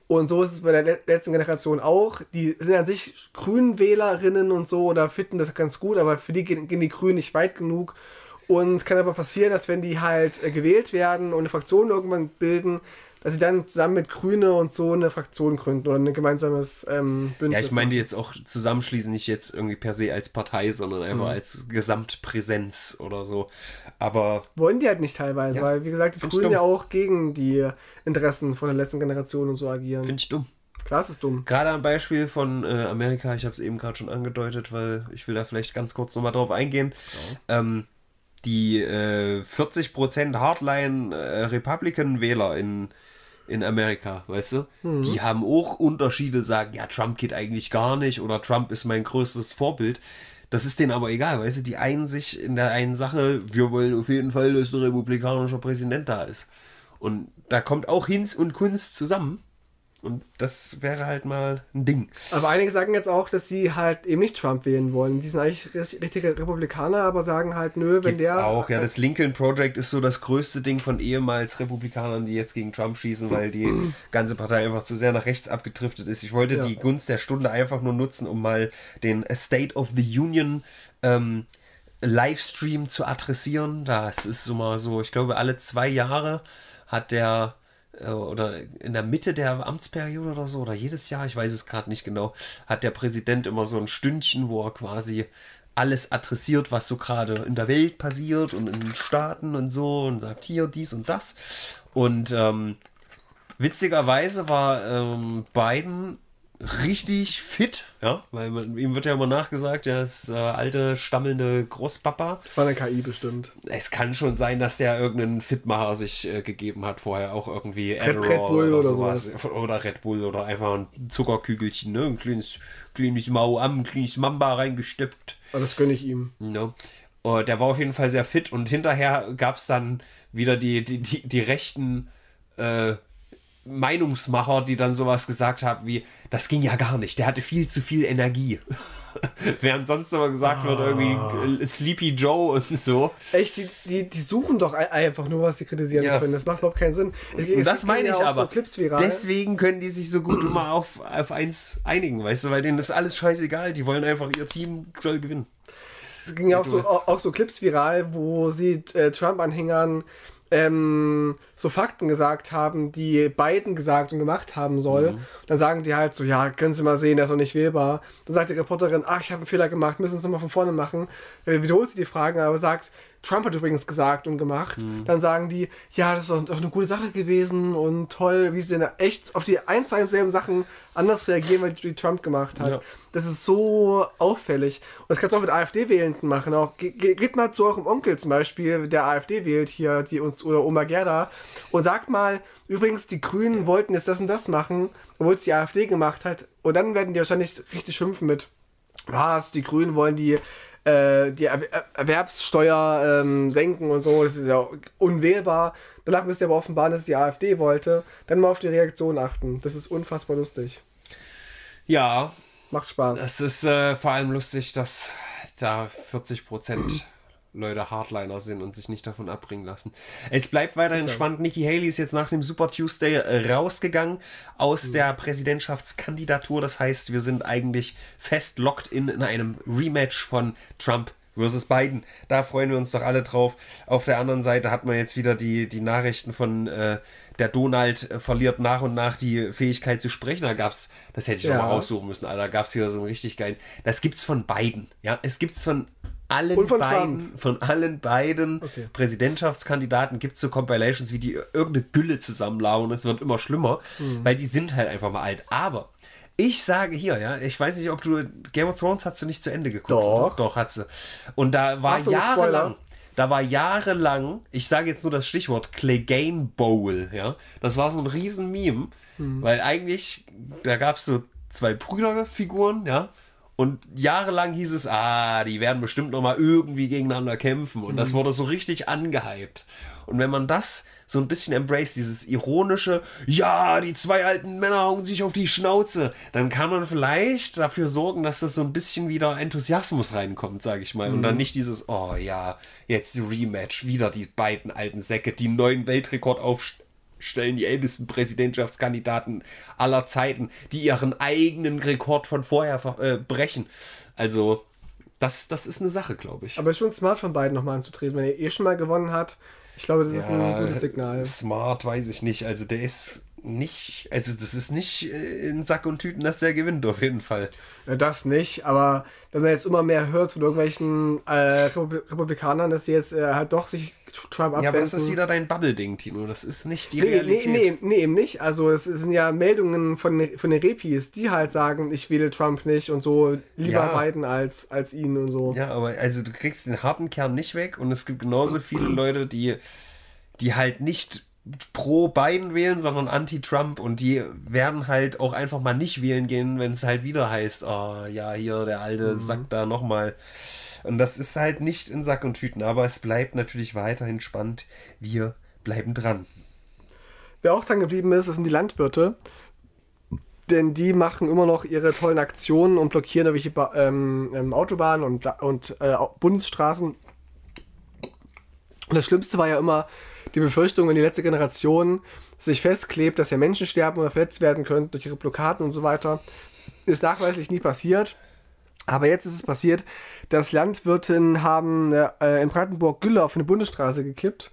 Und so ist es bei der le- letzten Generation auch. Die sind an sich Grünwählerinnen und so oder finden das ganz gut, aber für die gehen, gehen die Grünen nicht weit genug. Und kann aber passieren, dass wenn die halt äh, gewählt werden und eine Fraktion irgendwann bilden, dass sie dann zusammen mit Grüne und so eine Fraktion gründen oder ein gemeinsames ähm, Bündnis. Ja, ich meine die jetzt auch zusammenschließen, nicht jetzt irgendwie per se als Partei, sondern einfach Mhm. als Gesamtpräsenz oder so. Aber Wollen die halt nicht teilweise, Ja, weil, wie gesagt, die Grünen ja auch gegen die Interessen von der letzten Generation und so agieren. finde ich dumm. Klar, ist dumm. Gerade am Beispiel von äh, Amerika, ich habe es eben gerade schon angedeutet, weil ich will da vielleicht ganz kurz nochmal drauf eingehen. Ähm, die äh, 40% Hardline-Republican-Wähler in, in Amerika, weißt du, die haben auch Unterschiede, sagen, ja, Trump geht eigentlich gar nicht oder Trump ist mein größtes Vorbild. Das ist denen aber egal, weißt du, die einen sich in der einen Sache, wir wollen auf jeden Fall, dass ein republikanischer Präsident da ist. Und da kommt auch Hinz und Kunst zusammen. Und das wäre halt mal ein Ding. Aber einige sagen jetzt auch, dass sie halt eben nicht Trump wählen wollen. Die sind eigentlich ri- richtige Republikaner, aber sagen halt, nö, wenn Gibt's der. auch, ja. Das Lincoln Project ist so das größte Ding von ehemals Republikanern, die jetzt gegen Trump schießen, weil die *clears throat* ganze Partei einfach zu sehr nach rechts abgedriftet ist. Ich wollte Ja. die Gunst der Stunde einfach nur nutzen, um mal den State of the Union ähm, Livestream zu adressieren. Das ist so mal so, ich glaube, alle zwei Jahre hat der oder in der Mitte der Amtsperiode oder so, oder jedes Jahr, ich weiß es gerade nicht genau, hat der Präsident immer so ein Stündchen, wo er quasi alles adressiert, was so gerade in der Welt passiert und in den Staaten und so und sagt hier dies und das. Und ähm, witzigerweise war ähm, Biden richtig fit, ja, weil man, ihm wird ja immer nachgesagt, er ist äh, alte, stammelnde Großpapa. Das war eine KI bestimmt. Es kann schon sein, dass der irgendeinen Fitmacher sich äh, gegeben hat vorher, auch irgendwie Red- Adderall Red Bull oder, oder sowas. Oder Red Bull oder einfach ein Zuckerkügelchen, ne? ein kleines, kleines Mau am, ein kleines Mamba reingesteppt. Aber das gönne ich ihm. Ne? Und der war auf jeden Fall sehr fit und hinterher gab es dann wieder die, die, die, die rechten äh, Meinungsmacher, die dann sowas gesagt haben wie, das ging ja gar nicht, der hatte viel zu viel Energie. *laughs* Während sonst immer gesagt wird, Ah. irgendwie äh, Sleepy Joe und so. Echt, die, die, die suchen doch ein- einfach nur, was sie kritisieren Ja. können. Das macht überhaupt keinen Sinn. Es, es das meine ja ich auch aber. So. Deswegen können die sich so gut immer auf, auf eins einigen, weißt du, weil denen ist alles scheißegal. Die wollen einfach, ihr Team soll gewinnen. Es ging ja auch so, auch so Clips viral, wo sie äh, Trump-Anhängern ähm, so Fakten gesagt haben, die Biden gesagt und gemacht haben soll. Dann sagen die halt so, ja, können Sie mal sehen, der ist noch nicht wählbar. Dann sagt die Reporterin, ach, ich habe einen Fehler gemacht, müssen Sie es nochmal von vorne machen. Äh, wiederholt sie die Fragen, aber sagt, Trump hat übrigens gesagt und gemacht. Dann sagen die, ja, das ist doch, doch eine gute Sache gewesen und toll, wie sie denn echt auf die eins zu eins selben Sachen anders reagieren, weil die Trump gemacht hat. Ja. Das ist so auffällig. Und das kannst du auch mit AfD-Wählenden machen. Auch, ge ge- geht mal zu eurem Onkel zum Beispiel, der AfD wählt hier, die uns, oder Oma Gerda, und sagt mal, übrigens, die Grünen wollten jetzt das und das machen, obwohl es die AfD gemacht hat. Und dann werden die wahrscheinlich richtig schimpfen mit, was, die Grünen wollen die, äh, die er er Erwerbssteuer ähm, senken und so, das ist ja unwählbar. Danach müsst ihr aber offenbaren, dass es die AfD wollte. Dann mal auf die Reaktion achten. Das ist unfassbar lustig. Ja, Macht Spaß. es ist äh, vor allem lustig, dass da 40% Leute Hardliner sind und sich nicht davon abbringen lassen. Es bleibt weiterhin Sicher. spannend. Nikki Haley ist jetzt nach dem Super Tuesday äh, rausgegangen aus der Präsidentschaftskandidatur. Das heißt, wir sind eigentlich fest locked in, in einem Rematch von Trump versus Biden. Da freuen wir uns doch alle drauf. Auf der anderen Seite hat man jetzt wieder die, die Nachrichten von äh, der Donald äh, verliert nach und nach die Fähigkeit zu sprechen. Da gab's, das hätte ich ja. auch mal raussuchen müssen, Alter, da gab's wieder so einen richtig geilen. Das gibt's von beiden. Ja, es gibt's von allen von beiden, Trump. von allen beiden okay. Präsidentschaftskandidaten gibt es so Compilations, wie die irgendeine Gülle zusammenlaufen. Es wird immer schlimmer, mhm. weil die sind halt einfach mal alt. Aber ich sage hier, ja, ich weiß nicht, ob du Game of Thrones hast du nicht zu Ende geguckt. Doch. Oder? Doch, hat sie. Und da war Achtung, jahrelang, da war jahrelang, ich sage jetzt nur das Stichwort Clegane Bowl, ja. Das war so ein riesen Meme, mhm. weil eigentlich, da gab es so zwei Brüderfiguren, ja. Und jahrelang hieß es, ah, die werden bestimmt noch mal irgendwie gegeneinander kämpfen. Und mhm. das wurde so richtig angehypt. Und wenn man das so ein bisschen embrace, dieses ironische, ja, die zwei alten Männer hauen sich auf die Schnauze, dann kann man vielleicht dafür sorgen, dass das so ein bisschen wieder Enthusiasmus reinkommt, sage ich mal. Mhm. Und dann mhm. nicht dieses, oh ja, jetzt Rematch, wieder die beiden alten Säcke, die einen neuen Weltrekord aufstellen, die ältesten Präsidentschaftskandidaten aller Zeiten, die ihren eigenen Rekord von vorher äh, brechen. Also, das, das ist eine Sache, glaube ich. Aber es ist schon smart von beiden nochmal anzutreten. Wenn er eh schon mal gewonnen hat, ich glaube, das ja, ist ein gutes Signal. Smart weiß ich nicht. Also der ist nicht, also das ist nicht äh, in Sack und Tüten, dass der gewinnt, auf jeden Fall. Das nicht, aber wenn man jetzt immer mehr hört von irgendwelchen äh, Republikanern, dass sie jetzt äh, halt doch sich Trump abwenden. Ja, aber das ist wieder dein Bubble-Ding, Tino. Das ist nicht die nee, Realität. Nee, nee, nee, eben nicht. Also es sind ja Meldungen von, von den Repis, die halt sagen, ich wähle Trump nicht und so lieber ja. Biden als, als ihn und so. Ja, aber also du kriegst den harten Kern nicht weg und es gibt genauso viele Leute, die, die halt nicht pro Biden wählen, sondern anti-Trump und die werden halt auch einfach mal nicht wählen gehen, wenn es halt wieder heißt, oh ja, hier der alte mhm. Sack da nochmal. Und das ist halt nicht in Sack und Tüten, aber es bleibt natürlich weiterhin spannend. Wir bleiben dran. Wer auch dran geblieben ist, sind die Landwirte. Denn die machen immer noch ihre tollen Aktionen und blockieren irgendwelche ba ähm, ähm, Autobahnen und, und äh, Bundesstraßen. Und das Schlimmste war ja immer, die Befürchtung, wenn die letzte Generation sich festklebt, dass ja Menschen sterben oder verletzt werden könnten durch ihre Blockaden und so weiter, ist nachweislich nie passiert. Aber jetzt ist es passiert, dass Landwirtinnen haben äh, in Brandenburg Gülle auf eine Bundesstraße gekippt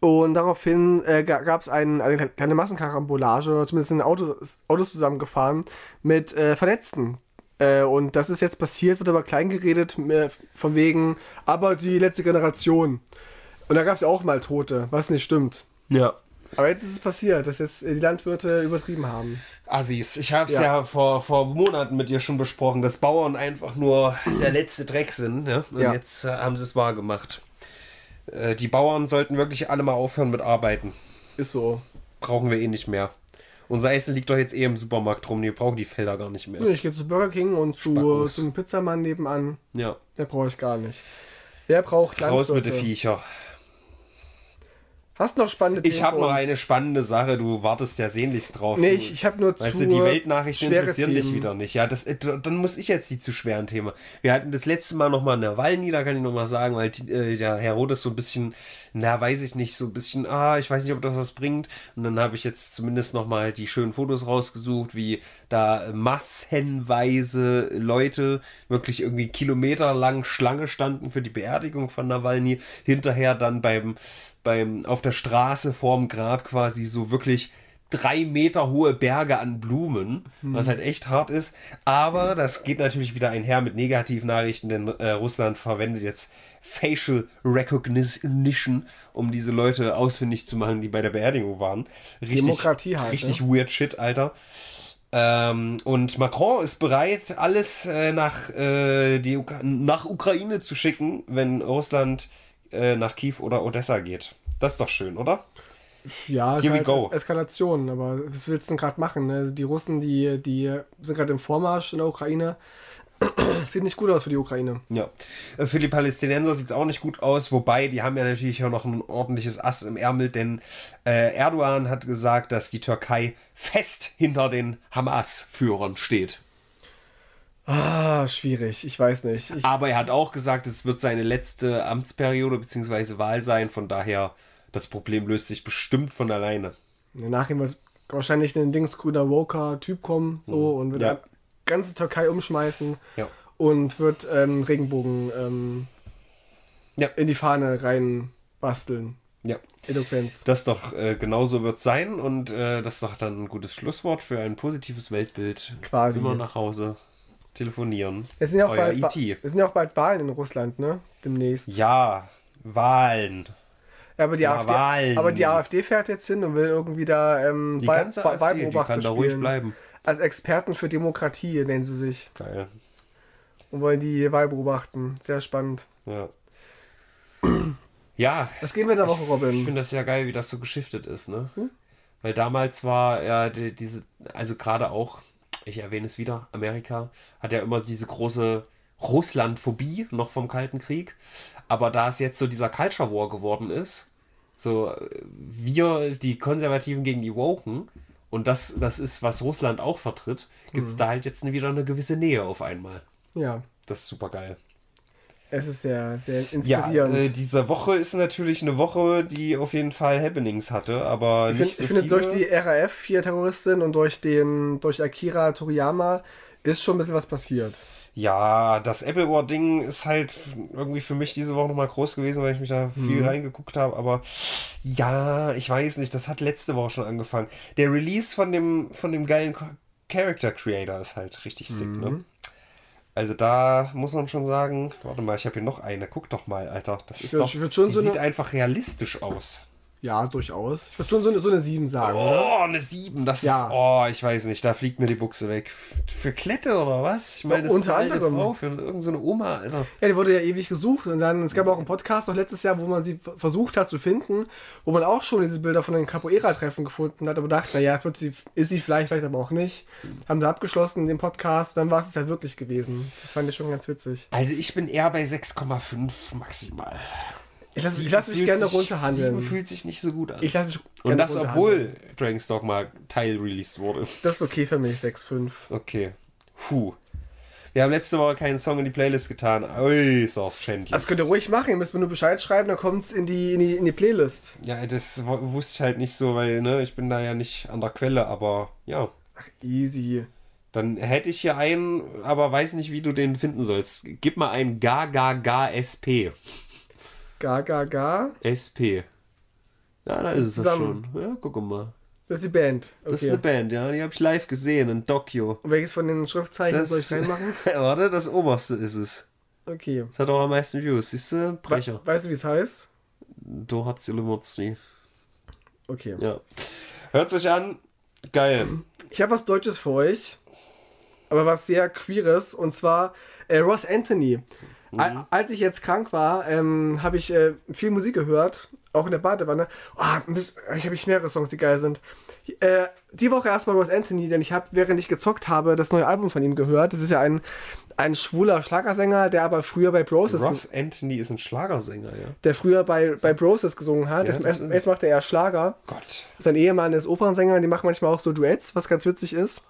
und daraufhin äh, gab es ein, eine kleine Massenkarambolage, oder zumindest sind Autos, Autos zusammengefahren mit äh, Verletzten. Äh, und das ist jetzt passiert, wird aber klein geredet, äh, von wegen, aber die letzte Generation. Und da gab es ja auch mal Tote, was nicht stimmt. Ja. Aber jetzt ist es passiert, dass jetzt die Landwirte übertrieben haben. Assis, ich habe es ja, ja vor, vor Monaten mit dir schon besprochen, dass Bauern einfach nur der letzte Dreck sind. Ja? Und ja. jetzt äh, haben sie es wahr gemacht. Äh, die Bauern sollten wirklich alle mal aufhören mit Arbeiten. Ist so. Brauchen wir eh nicht mehr. Unser Essen liegt doch jetzt eh im Supermarkt rum, die brauchen die Felder gar nicht mehr. Ich gehe zu Burger King und zu, zum Pizzamann nebenan. Ja. Der brauche ich gar nicht. Wer braucht Landwirte? Raus mit den Viecher. Hast noch spannende Themen? Ich habe noch eine spannende Sache. Du wartest ja sehnlichst drauf. Nee, ich, ich habe nur zu. Weißt du, die Weltnachrichten interessieren Themen. dich wieder nicht. Ja, das, äh, dann muss ich jetzt die zu schweren Themen. Wir hatten das letzte Mal nochmal Nawalny, da kann ich nochmal sagen, weil äh, der Herr Rodes so ein bisschen, na, weiß ich nicht, so ein bisschen, ah, ich weiß nicht, ob das was bringt. Und dann habe ich jetzt zumindest nochmal die schönen Fotos rausgesucht, wie da massenweise Leute wirklich irgendwie kilometerlang Schlange standen für die Beerdigung von Nawalny. Hinterher dann beim beim, auf der Straße vorm Grab quasi so wirklich drei Meter hohe Berge an Blumen, mhm. was halt echt hart ist. Aber das geht natürlich wieder einher mit Negativnachrichten, denn äh, Russland verwendet jetzt Facial Recognition, um diese Leute ausfindig zu machen, die bei der Beerdigung waren. Richtig, Demokratie halt. Richtig ne? weird shit, Alter. Ähm, und Macron ist bereit, alles äh, nach, äh, die, nach Ukraine zu schicken, wenn Russland äh, nach Kiew oder Odessa geht. Das ist doch schön, oder? Ja, Here es ist halt Eskalation, aber was willst du denn gerade machen? Ne? Die Russen, die, die sind gerade im Vormarsch in der Ukraine. *clears throat* sieht nicht gut aus für die Ukraine. Ja. Äh, für die Palästinenser sieht es auch nicht gut aus, wobei die haben ja natürlich auch noch ein ordentliches Ass im Ärmel, denn äh, Erdogan hat gesagt, dass die Türkei fest hinter den Hamas-Führern steht. Ah, schwierig. Ich weiß nicht. Ich Aber er hat auch gesagt, es wird seine letzte Amtsperiode bzw. Wahl sein. Von daher, das Problem löst sich bestimmt von alleine. Nach ihm wird wahrscheinlich ein linksgrüner Woker-Typ kommen so mhm. und wird ja. die ganze Türkei umschmeißen ja. und wird ähm, Regenbogen ähm, Ja. in die Fahne rein basteln. Ja. Eloquenz. Das doch äh, genauso wird sein und äh, das ist doch dann ein gutes Schlusswort für ein positives Weltbild. Quasi. Immer nach Hause telefonieren. Es sind ja auch Euer bald, ba- E.T.. es sind ja auch bald Wahlen in Russland, ne? Demnächst. Ja, Wahlen. Ja, aber die, Ja, AfD, Wahlen. aber die AfD fährt jetzt hin und will irgendwie da ähm, Die Wahl- ganze AfD, die Wahlbeobachter kann da ruhig spielen. bleiben. Als Experten für Demokratie nennen sie sich Geil. und wollen die Wahl beobachten. Sehr spannend. Ja. Ja, Was gehen wir in der Woche, Ich Robin? finde das ja geil, wie das so geschiftet ist, ne? Weil damals war ja die, diese, also gerade auch, ich erwähne es wieder, Amerika hat ja immer diese große Russlandphobie noch vom Kalten Krieg. Aber da es jetzt so dieser Culture War geworden ist, so äh, wir, die Konservativen gegen die Woken, und das, das ist, was Russland auch vertritt, gibt es da halt jetzt wieder eine gewisse Nähe auf einmal. Ja, Das ist super geil. Es ist sehr, sehr Ja, inspirierend. äh, diese Woche ist natürlich eine Woche, die auf jeden Fall Happenings hatte, aber ich nicht finde, so ich finde durch viele. die RAF hier Terroristin und durch den durch Akira Toriyama ist schon ein bisschen was passiert. Ja, das Apple War Ding ist halt irgendwie für mich diese Woche nochmal groß gewesen, weil ich mich da viel reingeguckt habe. Aber ja, ich weiß nicht, das hat letzte Woche schon angefangen. Der Release von dem, von dem geilen Character Creator ist halt richtig sick, ne? Also da muss man schon sagen, warte mal, ich habe hier noch eine. Guck doch mal, Alter. Das ist doch, ich würd schon die so sieht eine- einfach realistisch aus. Ja, durchaus. Ich würde schon so eine, so eine 7 sagen, oder? Oh, eine 7, das Ja. ist, oh, ich weiß nicht, da fliegt mir die Buchse weg. Für Klette oder was? Ich meine, das Ja, ist unter eine alte anderem. Frau für irgendeine so eine Oma, Alter. Ja, die wurde ja ewig gesucht und dann, es gab auch einen Podcast noch letztes Jahr, wo man sie versucht hat zu finden, wo man auch schon diese Bilder von den Capoeira-Treffen gefunden hat, aber dachte, naja, jetzt wird sie, ist sie vielleicht, vielleicht aber auch nicht. Haben sie abgeschlossen in dem Podcast und dann war es halt wirklich gewesen. Das fand ich schon ganz witzig. Also ich bin eher bei 6,5 maximal. Ich lasse lass mich gerne sich- runterhandeln. Sieben fühlt sich nicht so gut an. Ich lasse mich Und gerne das, runterhandeln. obwohl Dragon's Dogma Teil released wurde. Das ist okay für mich, 6,5. Okay. Puh. Wir haben letzte Woche keinen Song in die Playlist getan. Äußerst schändlich. Das könnt ihr ruhig machen, ihr müsst mir nur Bescheid schreiben, dann kommt es in die, in, die, in die Playlist. Ja, das wusste ich halt nicht so, weil ne, ich bin da ja nicht an der Quelle, aber ja. Ach, easy. Dann hätte ich hier einen, aber weiß nicht, wie du den finden sollst. Gib mal einen Ga Ga Ga SP. Ga, ga. SP. Ja, da ist es Zusammen. schon. Ja, guck mal. Das ist die Band. Okay. Das ist eine Band, ja, die habe ich live gesehen in Tokio. Und welches von den Schriftzeichen soll ich reinmachen? *laughs* Warte, das oberste ist es. Okay. Das hat auch am meisten Views. Siehst du? Brecher. We weißt du, wie es heißt? Du hast. Okay. Ja. Hört sich an. Geil. Ich habe was Deutsches für euch, aber was sehr Queeres, und zwar äh, Ross Anthony. Al- Als ich jetzt krank war, ähm, habe ich äh, viel Musik gehört, auch in der Badewanne. Oh, ich habe mehrere Songs, die geil sind. Äh, die Woche erstmal Ross Anthony, denn ich habe, während ich gezockt habe, das neue Album von ihm gehört. Das ist ja ein, ein schwuler Schlagersänger, der aber früher bei Broses, Ross Anthony ist ein Schlagersänger, ja. der früher bei, bei Broses gesungen hat. Ja, jetzt, das- jetzt macht er eher Schlager. Gott. Sein Ehemann ist Opernsänger, die machen manchmal auch so Duets, was ganz witzig ist.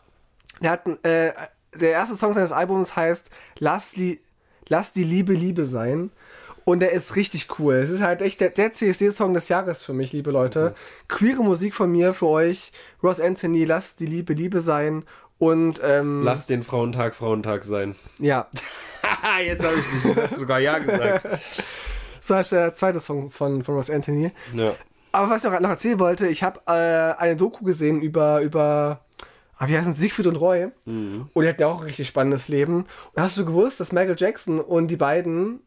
Der hat äh, der erste Song seines Albums heißt Lass die, Lass die Liebe Liebe sein. Und der ist richtig cool. Es ist halt echt der, der CSD-Song des Jahres für mich, liebe Leute. Queere Musik von mir für euch. Ross Anthony, Lass die Liebe Liebe sein. Und ähm, Lass den Frauentag Frauentag sein. ja, *laughs* jetzt habe ich dich sogar Ja gesagt. *laughs* so heißt der zweite Song von, von Ross Anthony. Ja. Aber was ich noch, noch erzählen wollte, ich habe äh, eine Doku gesehen über, über ah, wie heißen sie? Siegfried und Roy. Und die hatten ja auch ein richtig spannendes Leben. Und hast du gewusst, dass Michael Jackson und die beiden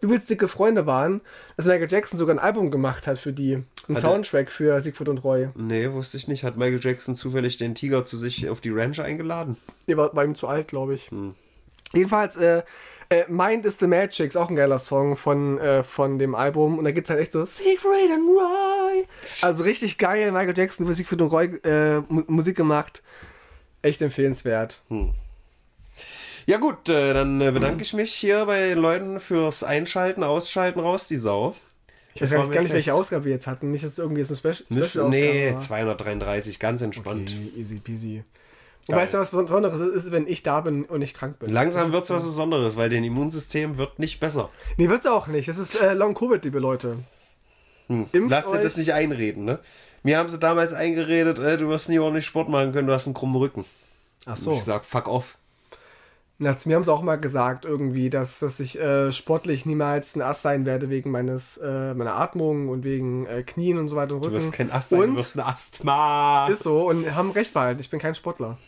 übelst dicke Freunde waren, dass Michael Jackson sogar ein Album gemacht hat für die. Ein Soundtrack für Siegfried und Roy. Nee, wusste ich nicht. Hat Michael Jackson zufällig den Tiger zu sich auf die Ranch eingeladen? Der war, war ihm zu alt, glaube ich. Jedenfalls, äh, äh, Mind is the Magic ist auch ein geiler Song von, äh, von dem Album. Und da gibt es halt echt so Siegfried und Roy. Also richtig geil. Michael Jackson für Siegfried und Roy äh, Mu- Musik gemacht. Echt empfehlenswert. Ja gut, äh, dann äh, bedanke ich mich hier bei den Leuten fürs Einschalten, Ausschalten, raus die Sau. Ich weiß gar nicht, gar nicht, welche Ausgabe wir jetzt hatten. Nicht, dass es irgendwie jetzt eine Special-Ausgabe nee, war. 233, ganz entspannt. Okay, easy peasy. Geil. weißt du, was Besonderes ist, wenn ich da bin und ich krank bin? Langsam Das wird es was Besonderes, weil dein Immunsystem wird nicht besser. Nee, wird's auch nicht. Es ist äh, Long Covid, liebe Leute. Hm. Lass dir euch. das nicht einreden, ne? Mir haben sie damals eingeredet, äh, du wirst nie ordentlich Sport machen können, du hast einen krummen Rücken. Ach Und ich sag, fuck off. Na, zu mir haben sie auch mal gesagt, irgendwie, dass, dass ich äh, sportlich niemals ein Ass sein werde wegen meines, äh, meiner Atmung und wegen äh, Knien und so weiter und Du Rücken. wirst kein Ast sein, und du wirst ein Asthma. ist so und haben recht behalten, ich bin kein Sportler.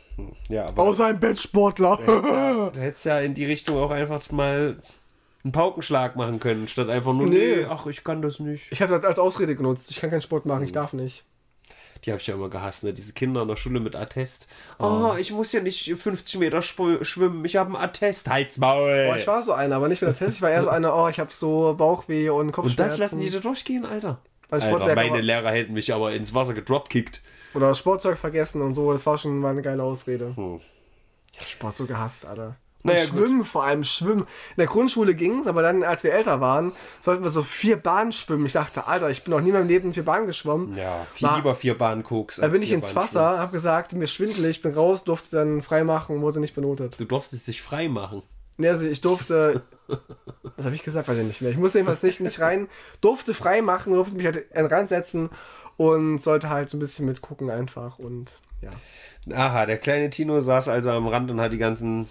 ja, aber Außer ein Bettsportler. du hättest ja in die Richtung auch einfach mal einen Paukenschlag machen können, statt einfach nur, Nee. nee, ach, ich kann das nicht. Ich habe das als Ausrede genutzt. Ich kann keinen Sport machen, ich darf nicht. Die habe ich ja immer gehasst, ne? Diese Kinder in der Schule mit Attest. Oh, ich muss ja nicht 50 Meter schwimmen, ich habe einen Attest, halt's Maul. Oh, ich war so einer, aber nicht mit der Test. Ich war eher so einer, oh, ich habe so Bauchweh und Und Kopfschmerzen. das lassen die da durchgehen, Alter. Weil Alter, meine aber- Lehrer hätten mich aber ins Wasser gedropkickt. Oder das Sportzeug vergessen und so. Das war schon mal eine geile Ausrede. Hm. Ich hab Sport so gehasst, Alter. Naja, gut. schwimmen, vor allem Schwimmen. In der Grundschule ging's, aber dann, als wir älter waren, sollten wir so vier Bahnen schwimmen. Ich dachte, Alter, ich bin noch nie in meinem Leben vier Bahnen geschwommen. Ja, viel War- lieber vier Bahnen Koks. Da bin ich ins Bahnen Wasser, hab gesagt, mir schwindelig, bin raus, durfte dann freimachen und wurde nicht benotet. schwimmen. Du durftest dich frei machen. Nee, also ich durfte. *laughs* Was habe ich gesagt? Weiß ich nicht mehr. Ich musste jedenfalls nicht, nicht rein, durfte frei machen, durfte mich halt ransetzen und sollte halt so ein bisschen mitgucken einfach und ja. Aha, der kleine Tino saß also am Rand und hat die ganzen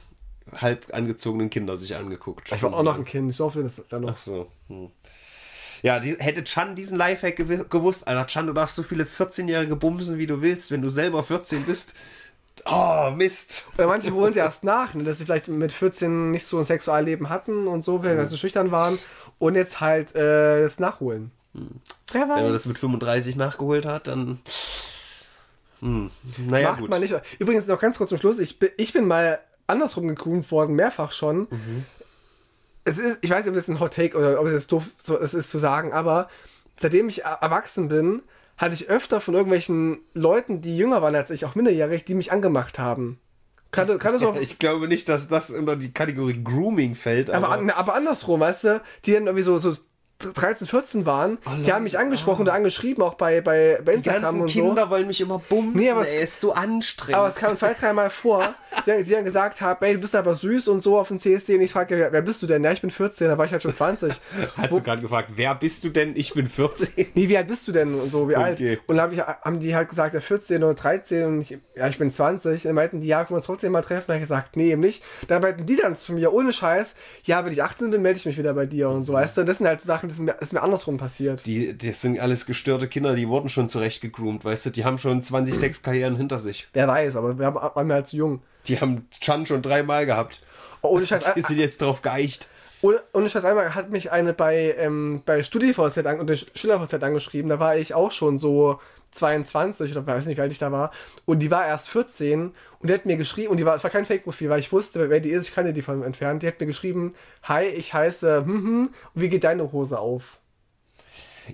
halb angezogenen Kinder sich angeguckt. Ich war auch noch ein Kind, ich durfte das dann noch. Ach so. Hm. Ja, die, hätte Chan diesen Lifehack gewusst, Alter, Chan, du darfst so viele 14-Jährige bumsen, wie du willst, wenn du selber 14 bist. Oh, Mist. Weil manche holen sie erst nach, ne, dass sie vielleicht mit 14 nicht so ein Sexualleben hatten und so, weil sie schüchtern waren und jetzt halt äh, das nachholen. Wer Wenn man das mit 35 nachgeholt hat, dann. Hm. Naja, Macht gut. man nicht. Übrigens noch ganz kurz zum Schluss, ich bin, ich bin mal andersrum gegroomt worden, mehrfach schon. Mhm. Es ist, ich weiß nicht, ob das ein Hot Take oder ob es jetzt doof so, es ist zu sagen, aber seitdem ich er- erwachsen bin, hatte ich öfter von irgendwelchen Leuten, die jünger waren als ich, auch minderjährig, die mich angemacht haben. Gerade, gerade so, Ich glaube nicht, dass das unter die Kategorie Grooming fällt. aber, Aber, an, aber andersrum, weißt du, die dann irgendwie so, so 13, 14 waren, die haben mich angesprochen oder angeschrieben, auch bei, bei, bei die Instagram und so. Kinder wollen mich immer bumsen. Nee, aber es- ey, ist so anstrengend. Aber es kam zwei, dreimal vor, die, die dann gesagt haben, ey, du bist aber süß und so auf dem CSD. Und ich fragte, wer, wer bist du denn? Ja, ich bin 14, da war ich halt schon 20. *laughs* Hast du gerade gefragt, wer bist du denn? Ich bin 14. Nee, wie alt bist du denn? Und so, wie alt? Okay. Und dann hab ich, haben die halt gesagt, ja, 14 oder 13 und ich, ja, ich bin 20. Dann meinten die, ja, können wir uns trotzdem mal treffen? Dann hab ich gesagt, nee, eben nicht. Dann meinten die dann zu mir, ohne Scheiß, ja, wenn ich 18 bin, melde ich mich wieder bei dir und so, weißt du? Und das sind halt so Sachen, das ist mir, ist mir andersrum passiert. Die, das sind alles gestörte Kinder, die wurden schon zurecht gegroomt, weißt du? Die haben schon 20 Sexkarrieren hinter sich. Wer weiß, aber wir haben, waren wir halt zu jung. Die haben Chan schon dreimal gehabt. Oh, ohne Scheiß, *laughs* Die sind jetzt drauf geeicht. Ohne, ohne Scheiß, einmal hat mich eine bei, ähm, bei StudiVZ an, oder SchülerVZ angeschrieben, da war ich auch schon so 22 oder weiß nicht, wie alt ich da war. Und die war erst 14 und die hat mir geschrieben, und die war, es war kein Fake-Profil, weil ich wusste, wer die ist, ich kannte die von entfernt. Die hat mir geschrieben, hi, ich heiße, hm, hm, und wie geht deine Hose auf?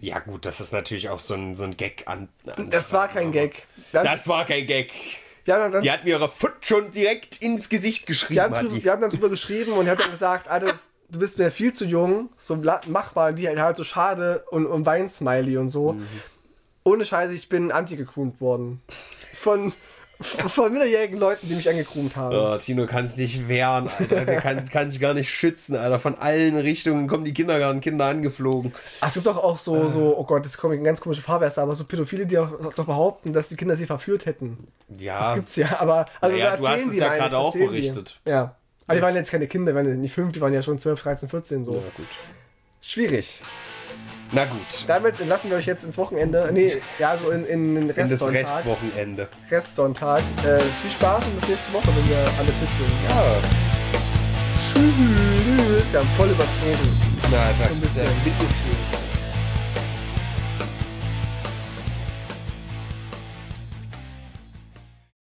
Ja, gut, das ist natürlich auch so ein, so ein Gag an. an Das war kein Gag. Haben, Das war kein Gag. haben dann, Die hat mir ihre Foot schon direkt ins Gesicht wir, geschrieben. haben drüber, wir haben dann drüber geschrieben und die hat dann gesagt, das- du bist mir viel zu jung, so mach mal, die halt so schade und, und Weinsmiley und so. Mhm. Ohne Scheiße, ich bin anti-gegroomt worden. Von, *laughs* von minderjährigen Leuten, die mich angegroomt haben. Oh, Tino kann es nicht wehren, Alter. Der kann, *laughs* kann sich gar nicht schützen, Alter. Von allen Richtungen kommen die Kindergartenkinder angeflogen. Ach, es gibt doch auch so, so, oh Gott, das kommt in ganz komische Fahrwässer, aber so Pädophile, die auch doch behaupten, dass die Kinder sie verführt hätten. Ja, Das gibt's ja, aber also Naja, du hast es ja gerade auch erzählen die. berichtet. Ja. Aber die waren jetzt keine Kinder, die waren ja nicht fünf, die waren ja schon 12, 13, 14 so. ja gut. Schwierig. Na gut. Damit entlassen wir euch jetzt ins Wochenende. Nee, ja, so in, in den In das. Restwochenende. Restsonntag. Äh, viel Spaß und bis nächste Woche, wenn wir alle fit sind. Ja. Tschüss. Tschüss. Wir haben voll überzogen. Na, das ist ja mindestens.